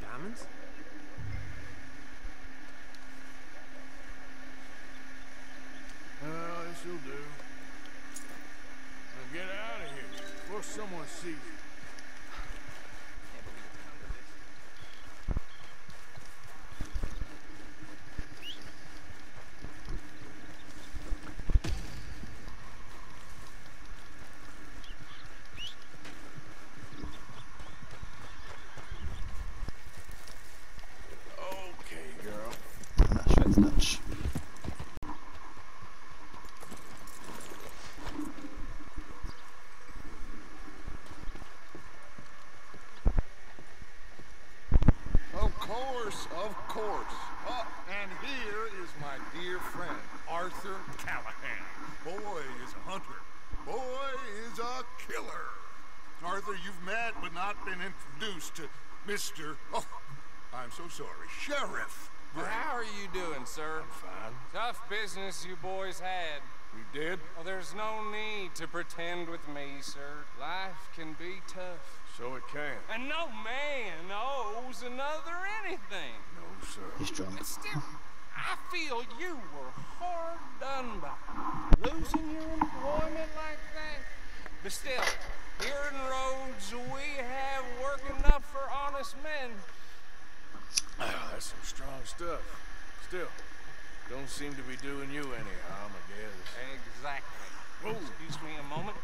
like diamonds. Well, this'll do. Now get out of here before someone sees you. Okay, girl. Match, straight to match. Of course, of course. Oh, and here is my dear friend, Arthur Callahan. Boy is a hunter. Boy is a killer. Arthur, you've met but not been introduced to Mr. Oh, I'm so sorry, Sheriff. Well, how are you doing, sir? I'm Fine. Tough business you boys had. We did? Well, there's no need to pretend with me, sir. Life can be tough. So it can. And no man owes another anything. No, sir. He's drunk. But still, I feel you were hard done by. Losing your employment like that. But still, here in Rhodes, we have work enough for honest men. Ah, that's some strong stuff. Still, don't seem to be doing you any harm, I guess. Exactly. Whoa. Excuse me a moment.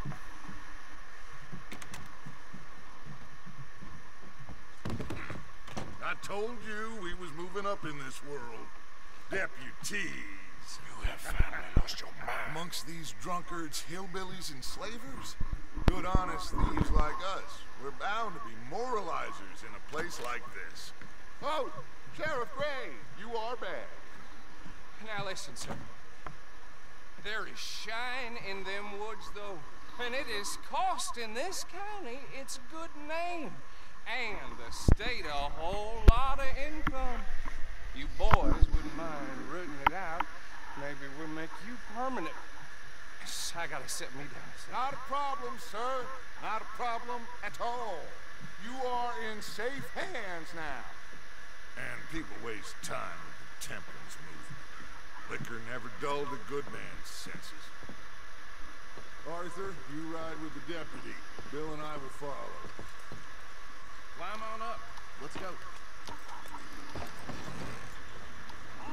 I told you we was moving up in this world. Deputies. You have finally lost your mind. Amongst these drunkards, hillbillies, and slavers? Good honest thieves like us. We're bound to be moralizers in a place like this. Oh, Sheriff Gray, you are bad. Now listen, sir. There is shine in them woods, though, and it is costing this county its good name and the state a whole lot of income. You boys wouldn't mind rooting it out. Maybe we'll make you permanent. I gotta set me down. sir. Not a problem, sir. Not a problem at all. You are in safe hands now. And people waste time with the temperance movement. Liquor never dulled a good man's senses. Arthur, you ride with the deputy. Bill and I will follow. Climb on up. Let's go. Oh.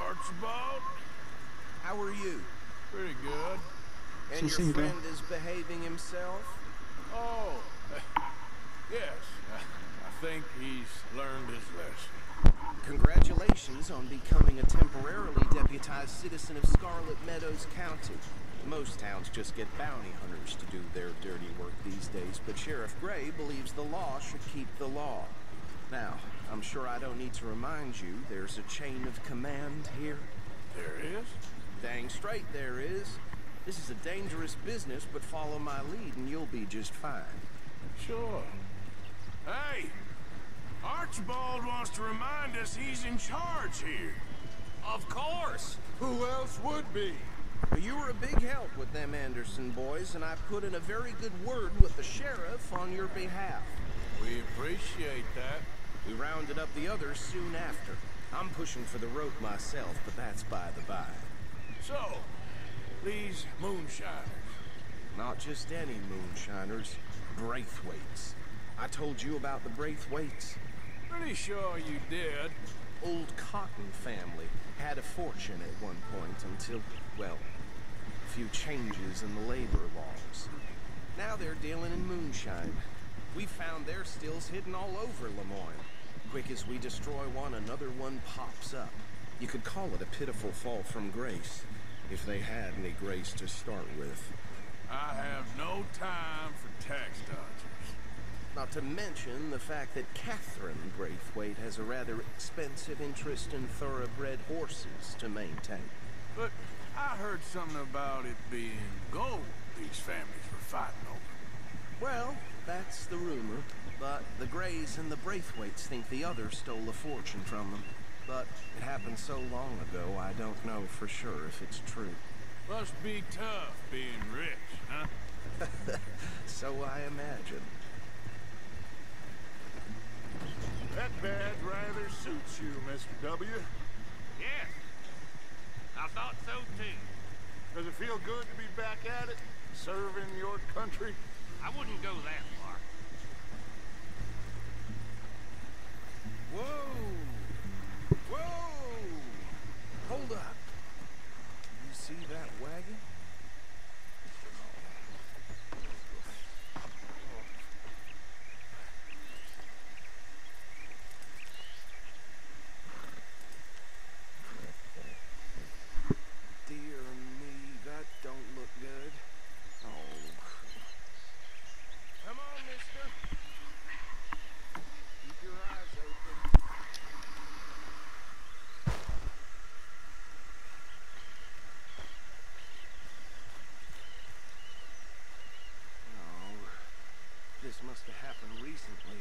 Archibald? How are you? Pretty good. And your friend is behaving himself? Oh, yes. I think he's learned his lesson. Congratulations on becoming a temporarily deputized citizen of Scarlet Meadows County. Most towns just get bounty hunters to do their dirty work these days, but Sheriff Gray believes the law should keep the law. Now, I'm sure I don't need to remind you there's a chain of command here. There is? Dang straight there is. This is a dangerous business, but follow my lead and you'll be just fine. Sure. Hey! Archibald wants to remind us he's in charge here. Of course. Who else would be? You were a big help with them Anderson boys, and I put in a very good word with the sheriff on your behalf. We appreciate that. We rounded up the others soon after. I'm pushing for the rope myself, but that's by the by. So, these moonshiners. Not just any moonshiners, Braithwaites. I told you about the Braithwaites. Pretty sure you did. Old Cotton family had a fortune at one point until, well, a few changes in the labor laws. Now they're dealing in moonshine. We found their stills hidden all over Lemoyne. Quick as we destroy one, another one pops up. You could call it a pitiful fall from grace, if they had any grace to start with. I have no time for tax dodgers. Not to mention the fact that Catherine Braithwaite has a rather expensive interest in thoroughbred horses to maintain. But I heard something about it being gold these families were fighting over. Well, that's the rumor. But the Grays and the Braithwaites think the others stole a fortune from them. But it happened so long ago, I don't know for sure if it's true. Must be tough being rich, huh? so I imagine. That badge rather suits you, Mr. W. Yes. I thought so too. Does it feel good to be back at it? Serving your country? I wouldn't go that far. Whoa! Whoa! Hold up. You see that wagon? Dear me, that don't look good. Oh. Come on, mister. Keep your eyes open. Oh, this must have happened recently.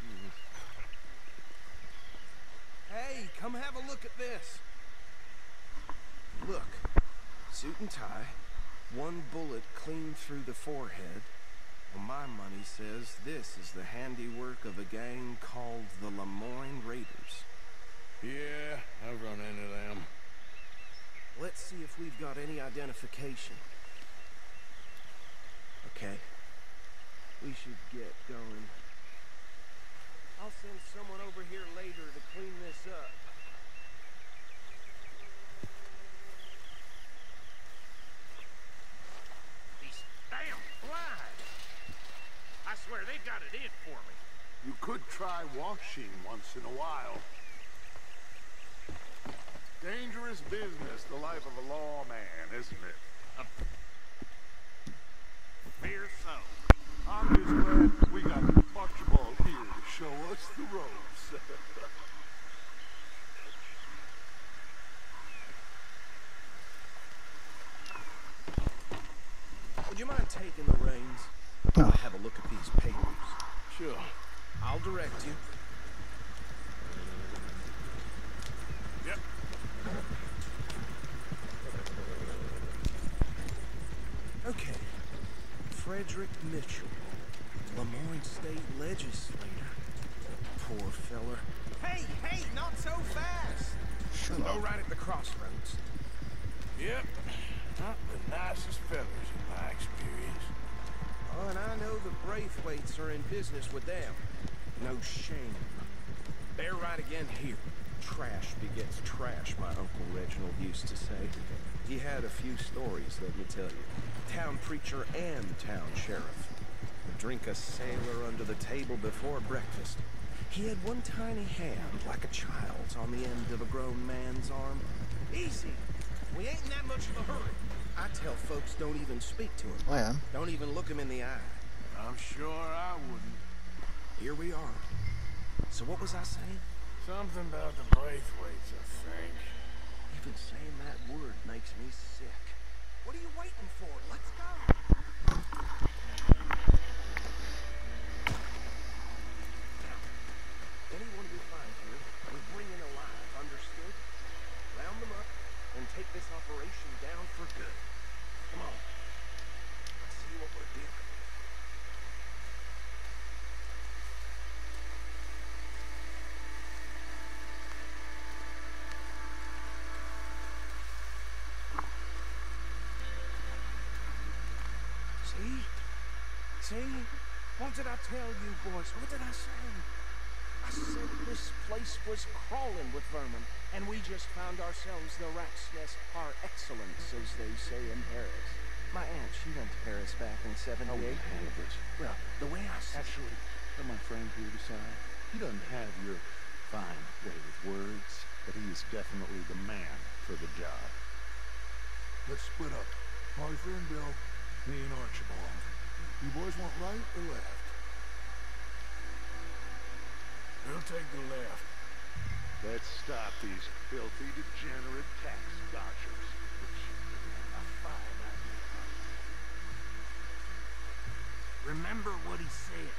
Hmm. Hey, come have a look at this. Look, suit and tie, one bullet clean through the forehead. Well, my money says this is the handiwork of a gang called the Lemoyne Raiders. Yeah, I've run into them. Let's see if we've got any identification. Okay. We should get going. I'll send someone over here later to clean this up. These damn flies. I swear they got it in for me. You could try washing once in a while. Dangerous business, the life of a lawman, isn't it? Fear so. I'm just glad we got Archibald here to show us the ropes. Would you mind taking the reins? Oh. I'll have a look at these papers. Sure. I'll direct you. Yep. Okay. Frederick Mitchell, Lemoyne State Legislator. Poor feller. Hey, hey, not so fast! Shut Go up. right at the crossroads. Yep. Not the nicest fellas in my experience. Oh, and I know the Braithwaites are in business with them. No shame. They're right again here. Trash begets trash, my Uncle Reginald used to say. He had a few stories, let me tell you. Town preacher and town sheriff. Would drink a sailor under the table before breakfast. He had one tiny hand, like a child's, on the end of a grown man's arm. Easy. We ain't in that much of a hurry. I tell folks don't even speak to him. Oh, I am. Don't even look him in the eye. I'm sure I wouldn't here we are. So what was I saying? Something about the Braithwaites, I think. Even saying that word makes me sick. What are you waiting for? Let's go. Anyone we find here, we bring in alive, understood? Round them up and take this operation down for good. Come on. Let's see what we're dealing See? What did I tell you, boys? What did I say? I said this place was crawling with vermin, and we just found ourselves the rat's nest par excellence, as they say in Paris. My aunt, she went to Paris back in 78. Oh, Well, the way I see Actually, let my friend here decide. He doesn't have your fine way with words, but he is definitely the man for the job. Let's split up. Arthur and Bill, me and Archibald. You boys want right or left? We'll take the left. Let's stop these filthy, degenerate tax dodgers. Which a fine idea. Remember what he said.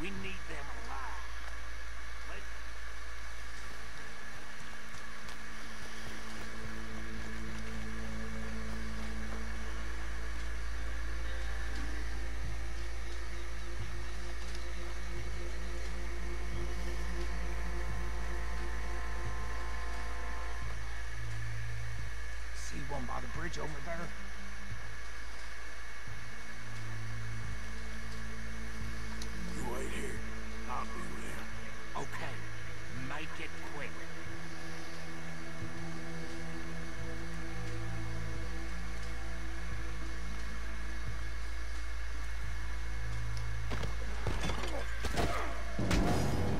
We need them alive. Let See one by the bridge over there? You wait here. I'll be there. Okay. Make it quick.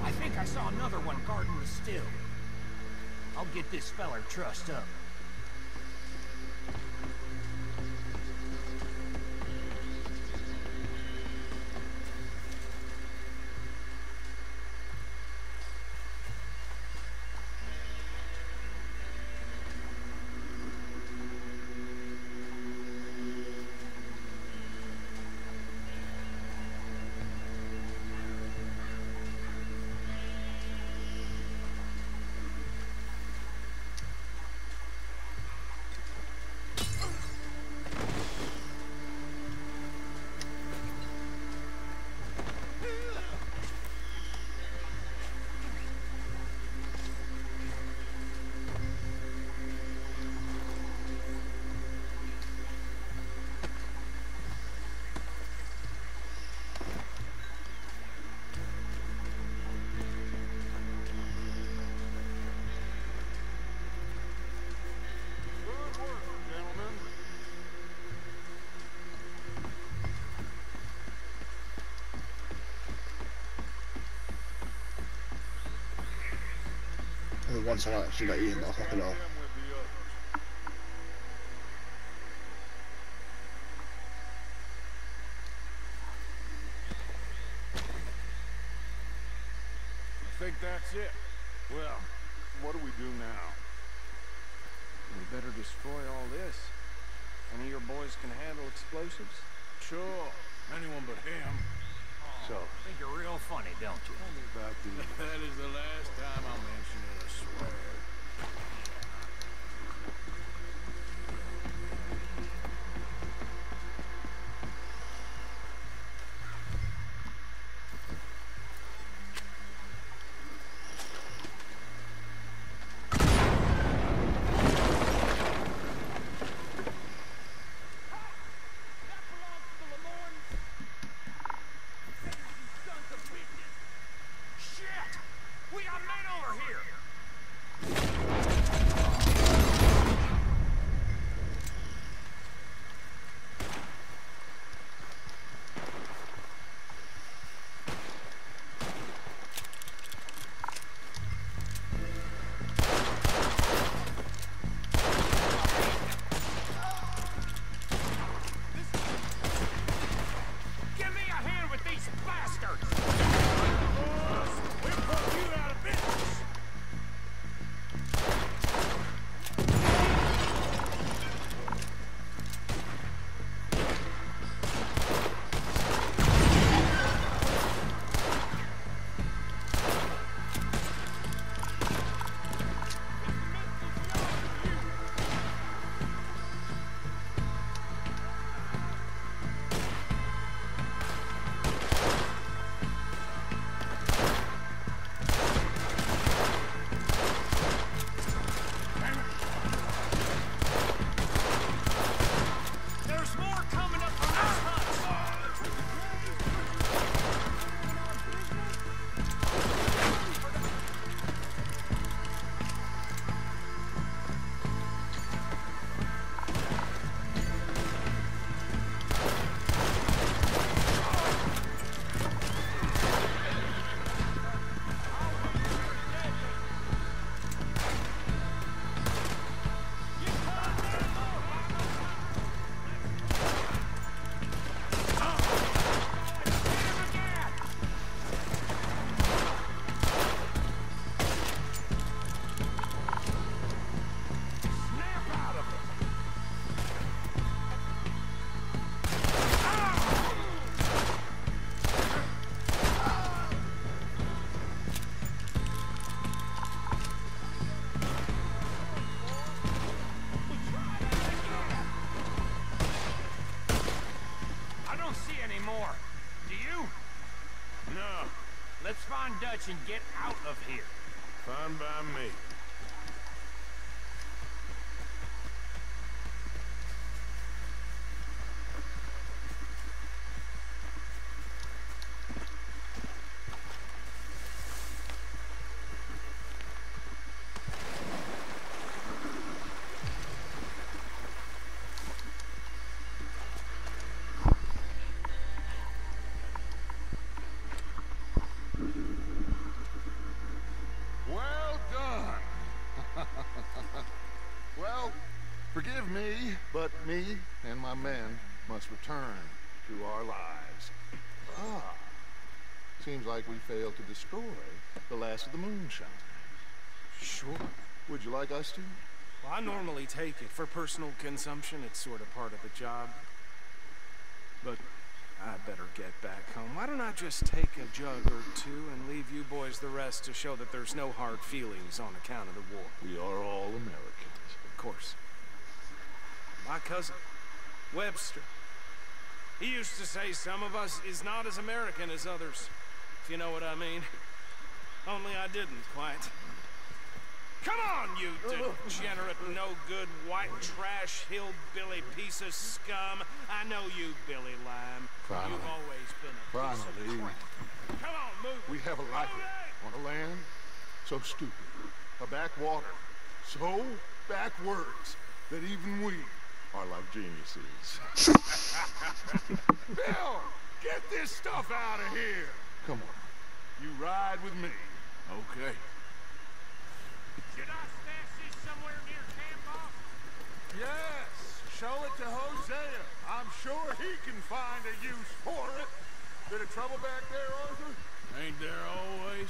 I think I saw another one guarding the still. I'll get this feller trussed up. Every once I actually got eaten by a crocodile. Them with the others. I think that's it. Well, what do we do now? We better destroy all this. Any of your boys can handle explosives? Sure. Anyone but him. So, Think you're real funny, don't you? tell me about the that is the last time I'll mention Dutch and get out of here. fine by me. Well done. well, forgive me, but me and my men must return to our lives. Ah, seems like we failed to destroy the last of the moonshine. Sure. Would you like us to? Well, I normally take it for personal consumption. It's sort of part of the job. But I better get back home. Why don't I just take a jug or two and leave you boys the rest to show that there's no hard feelings on account of the war? We are all Americans. Of course. My cousin, Webster. He used to say some of us is not as American as others, if you know what I mean. Only I didn't quite. Come on, you degenerate, no-good, white trash, hillbilly piece of scum. I know you, Billy Lime. Finally. You've always been a piece Finally, of crap. Come on, move. we have a life on a land so stupid, a backwater so backwards that even we are like geniuses. Bill, get this stuff out of here. Come on, you ride with me. Okay. Should I stash this somewhere near camp, boss? Yes, show it to Hosea. I'm sure he can find a use for it. Bit of trouble back there, Arthur? Ain't there always?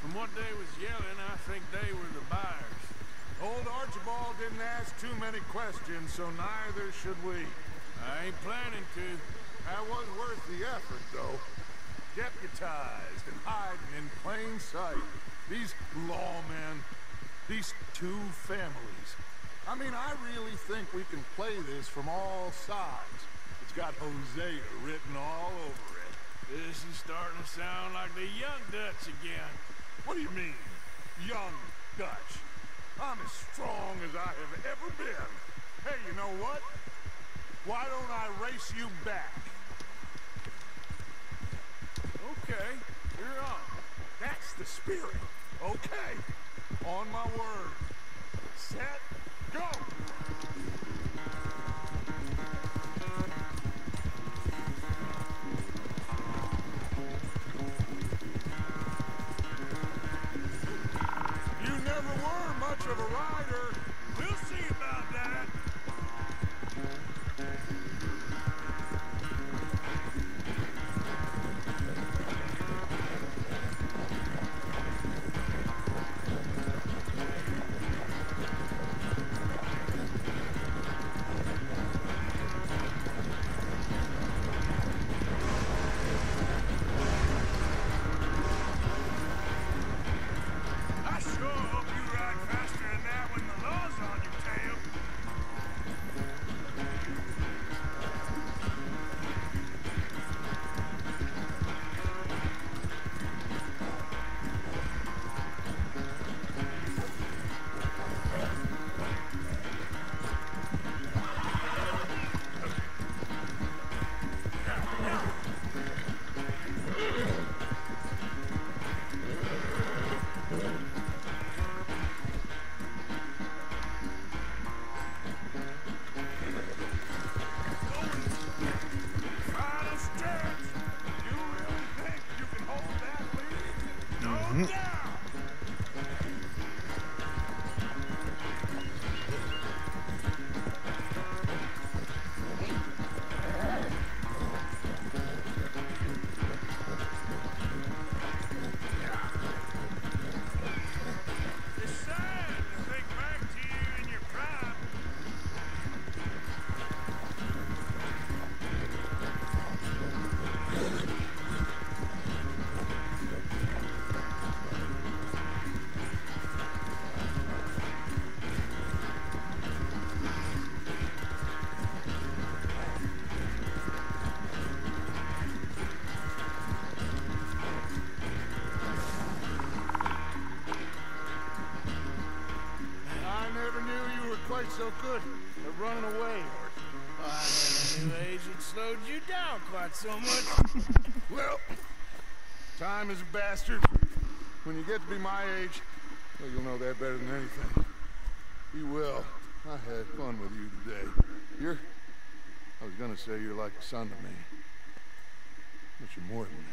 From what they was yelling, I think they were the buyers. Old Archibald didn't ask too many questions, so neither should we. I ain't planning to. That was worth the effort, though. Deputized and hiding in plain sight. These lawmen, these two families. I mean, I really think we can play this from all sides. It's got Hosea written all over it. This is starting to sound like the young Dutch again. What do you mean, young Dutch? I'm as strong as I have ever been. Hey, you know what? Why don't I race you back? Okay, you're on. That's the spirit. Okay. On my word. Set. Go. Never were much of a rider. We'll see so good at running away. I never knew age had slowed you down quite so much. well, time is a bastard. When you get to be my age, well, you'll know that better than anything. You will. I had fun with you today. You're... I was gonna say you're like a son to me. But you're more than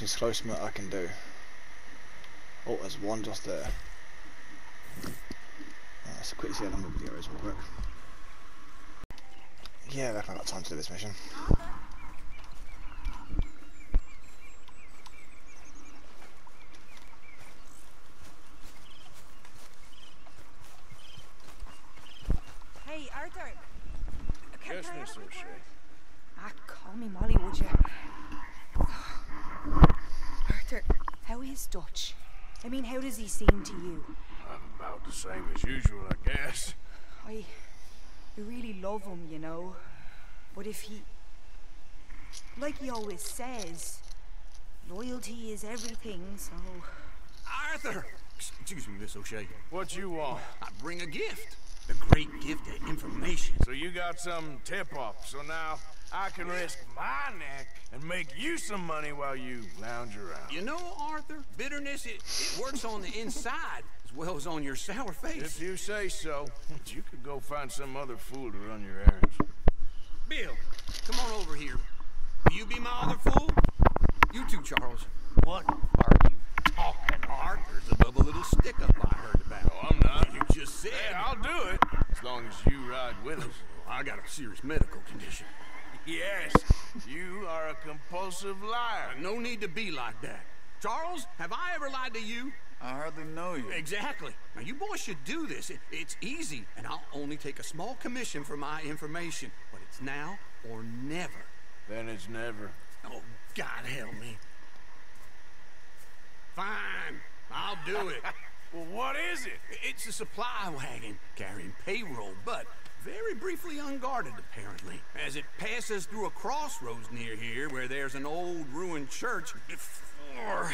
Right, close to I can do. Oh, there's one just there. Right, let's quickly see how long the video is real quick. Yeah, I reckon I got time to do this mission. Hey, Arthur. Can, Yes, can I have Miss a quick O'Shea. word? Ah, call me Molly, would you? Arthur, how is Dutch? I mean, how does he seem to you? I'm about the same as usual, I guess. I, I really love him, you know. But if he, like he always says, loyalty is everything, so. Arthur! Excuse me, Miss O'Shea. What you want? I bring a gift. The great gift of information. So you got some tip-off, so now I can risk my neck and make you some money while you lounge around. You know, Arthur, bitterness, it, it works on the inside as well as on your sour face. If you say so, you could go find some other fool to run your errands. Bill, come on over here. Will you be my other fool? You too, Charles. What are you talking Arthur's above a little stick-up I heard about. Oh, I'm not. You just said. Hey, I'll do it, as long as you ride with us. I got a serious medical condition. Yes, you are a compulsive liar. No need to be like that. Charles, have I ever lied to you? I hardly know you. Exactly. Now, you boys should do this. It, it's easy, and I'll only take a small commission for my information. But it's now or never. Then it's never. Oh, God help me. Fine. I'll do it. well, what is it? It's a supply wagon carrying payroll, but very briefly unguarded, apparently. As it passes through a crossroads near here where there's an old ruined church before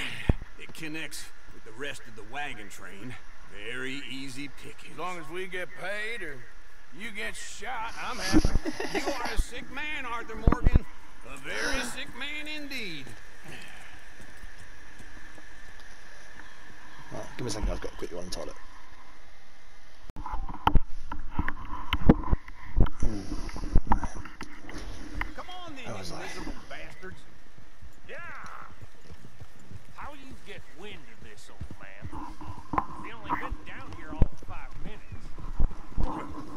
it connects with the rest of the wagon train. Very easy picking. As long as we get paid or you get shot, I'm happy. you are a sick man, Arthur Morgan. A very sick man indeed. Right, give me a second, I've got to quickly run the toilet. Come on then, was you miserable bastards. Yeah. How you get wind of this, old man? We only been down here all five minutes.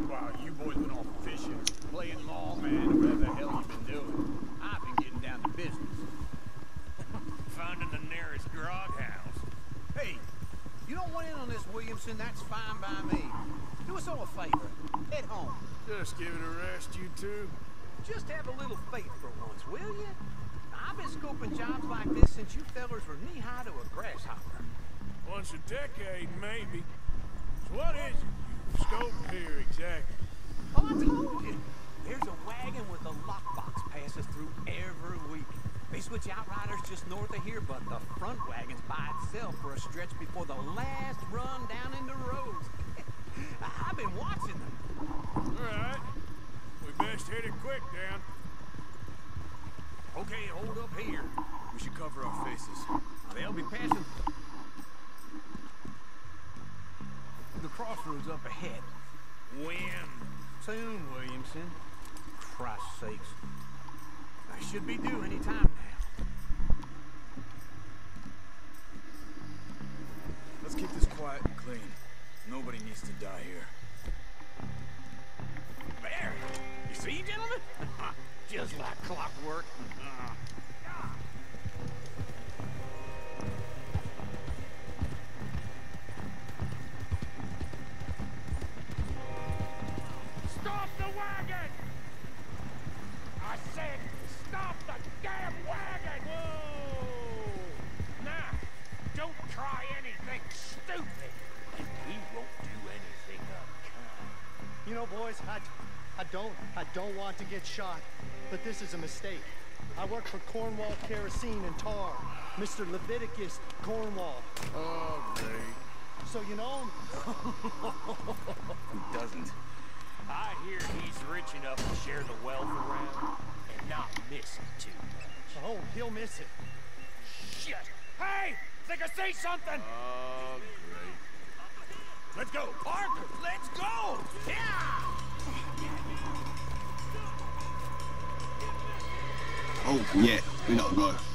Wow, you boys been off fishing, playing lawman, or whatever the hell you've been doing. I've been getting down to business. Finding the nearest grog house. Hey, you don't want in on this, Williamson, that's fine by me. Do us all a favor. Head home. Just give it a rest, you two. Just have a little faith for once, will you? I've been scoping jobs like this since you fellers were knee-high to a grasshopper. Once a decade, maybe. So what is it you scope here exactly? Oh, I told you. There's a wagon with a lockbox passes through every week. They switch outriders just north of here, but the front wagon's by itself for a stretch before the last run down into Rhodes. I've been watching them. All right. We best hit it quick, Dan. Okay, hold up here. We should cover our faces. They'll be passing the crossroads up ahead. When? Soon, Williamson. Christ's sakes. I should be due any time now. Let's keep this quiet and clean. Nobody needs to die here. There! You see, gentlemen? Just like clockwork. Stop the wagon! I said, stop the damn wagon! Whoa! Now, don't try anything stupid, You know, boys, I'd, I don't, I don't want to get shot, but this is a mistake. I work for Cornwall Kerosene and Tar, Mr. Leviticus Cornwall. Oh, great. So you know him? Who doesn't? I hear he's rich enough to share the wealth around and not miss it too much. Oh, he'll miss it. Shit! Hey! Think I say something? Oh, great. Let's go! Arthur, let's go! Yeah! Oh, yeah, we gotta go.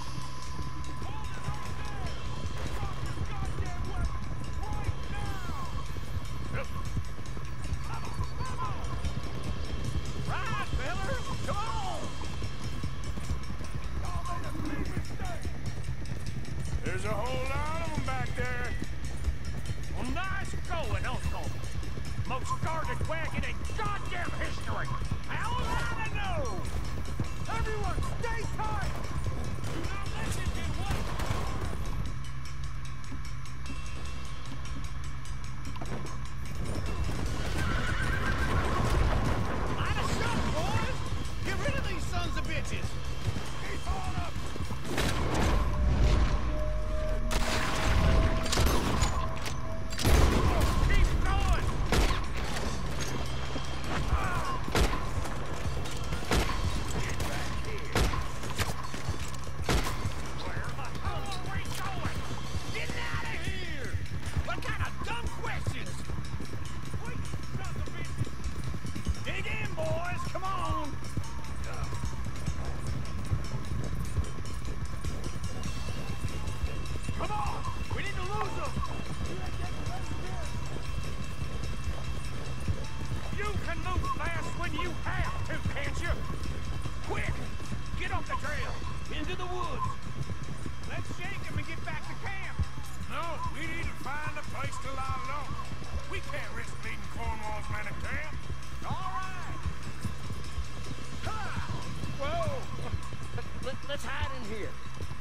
Let, us hide in here.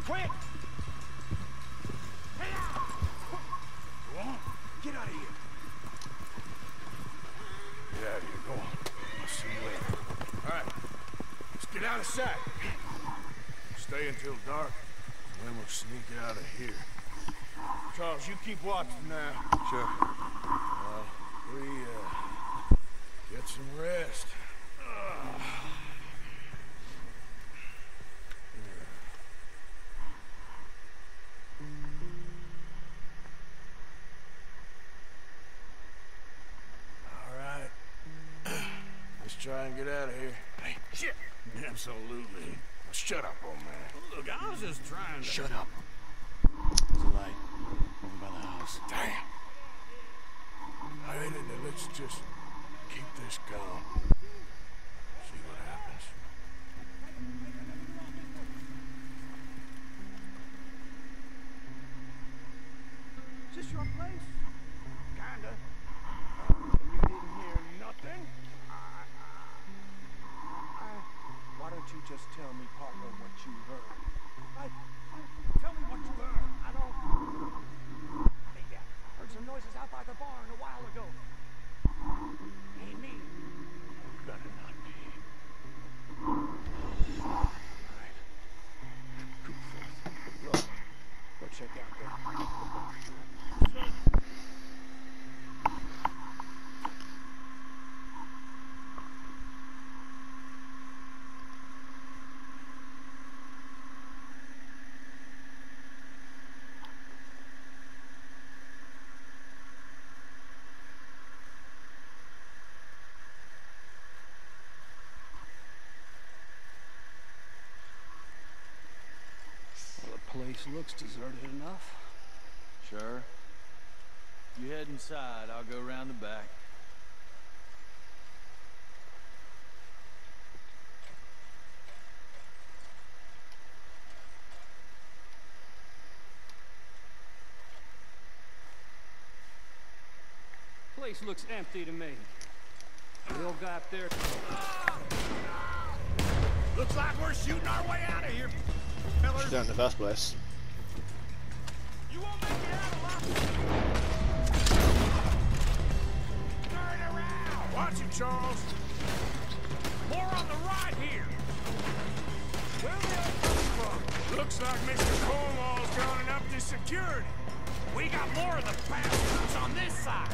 Quick! Hey, Go on. Get out of here. Get out of here. Go on. I'll see you later. All right. Let's get out of sight. Stay until dark, and then we'll sneak out of here. Charles, you keep watching now. Sure. Well, we, uh, get some rest. Shut up, old man. Look, I was just trying to... Shut up. There's a light over by the house. Damn. All right, then let's just keep this going. See what happens. Is this your place? Kinda. And you didn't hear nothing? I, I, why don't you just tell me, partner, what you heard? I, I, tell me what you heard. I don't... Maybe I heard some noises out by the barn a while ago. Ain't me. Better not be. Look, go check out there. Well, the place looks deserted enough. Sure. You head inside, I'll go around the back. Place looks empty to me. The old guy up there. Looks like we're shooting our way out of here, fellas. Should do it in the first place. Watch it, Charles. More on the right here. Where are they all from? Looks like Mr. Cornwall's turning up to security. We got more of the bastards on this side.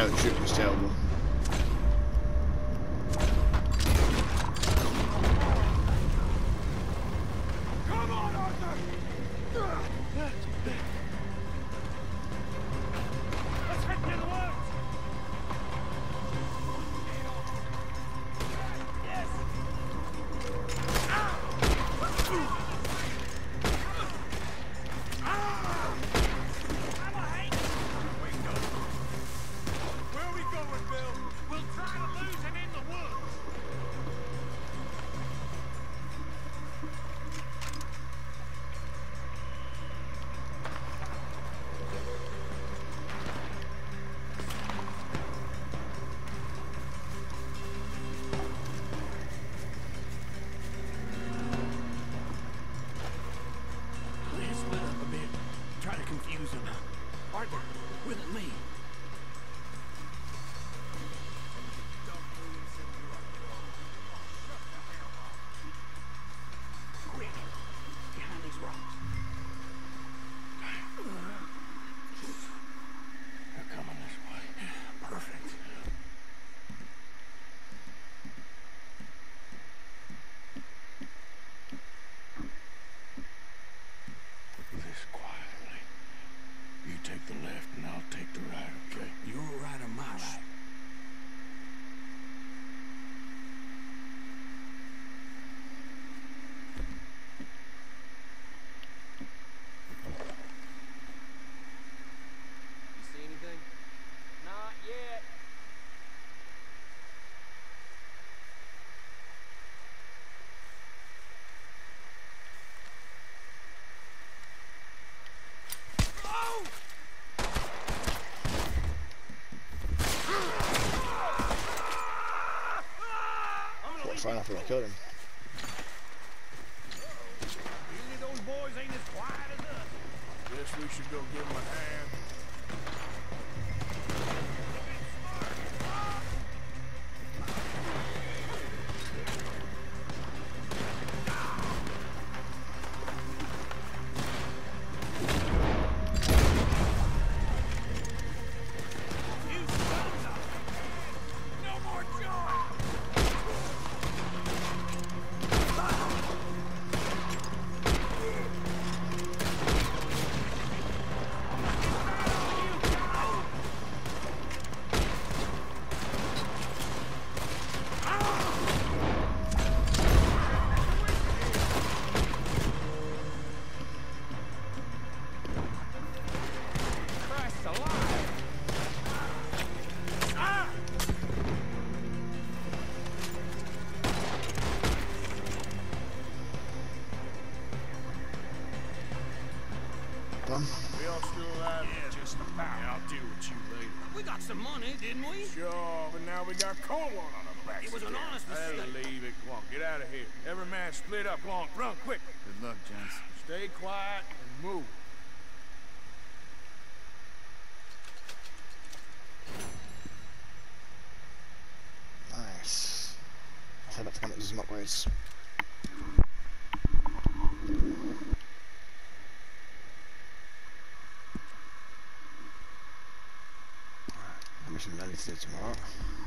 can't shoot killed him. Got some money, didn't we? Sure, but now we got Cornwall on our backs. It was an again. honest Hey, leave it. Come on, get out of here. Every man split up. Come on, run quick. Good luck, gents. Stay quiet and move. Nice. Let's head back to camp and do some upgrades. Alright, mission I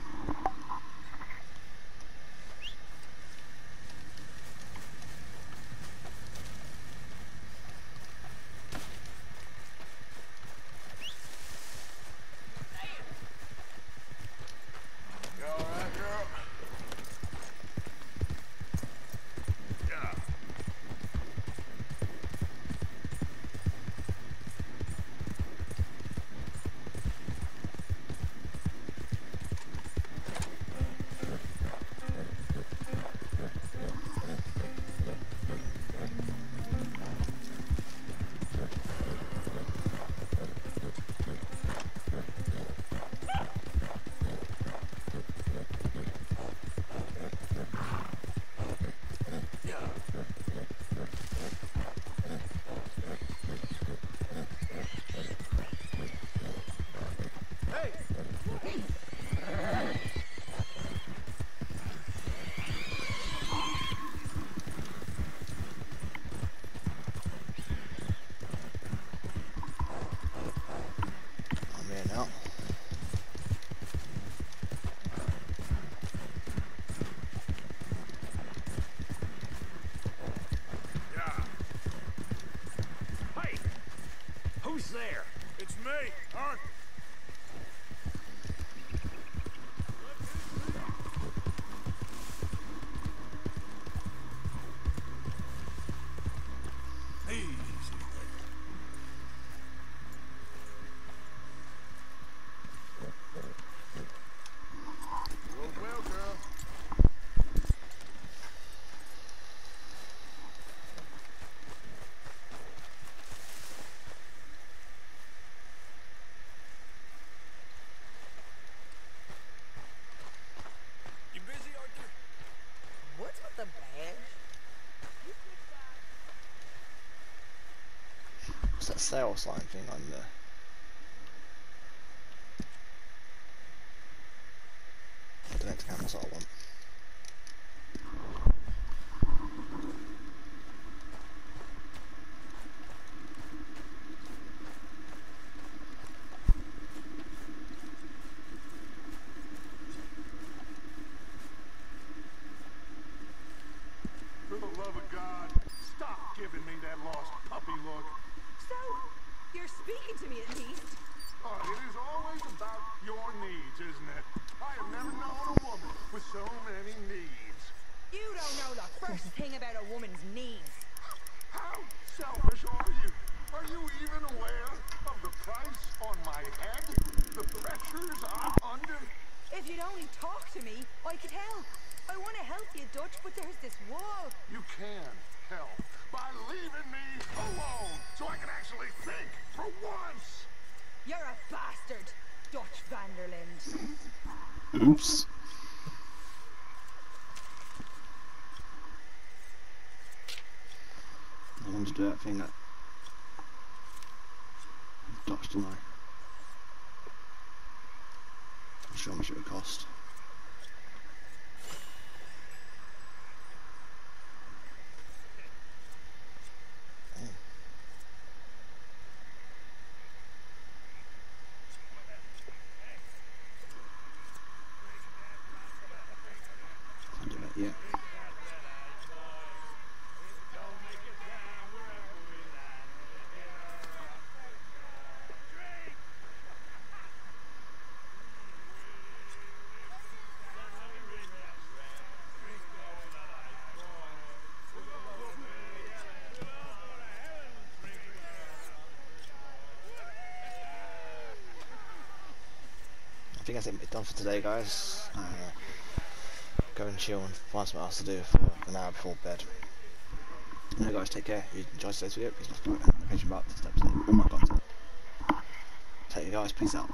sale sign thing on there? I don't know to that's what I think that's it done for today, guys. Uh, go and chill and find something else to do for an hour before bed. Anyway, guys, take care. If you enjoyed today's video, please subscribe and you back to episode. Oh my god. Take care guys, peace out.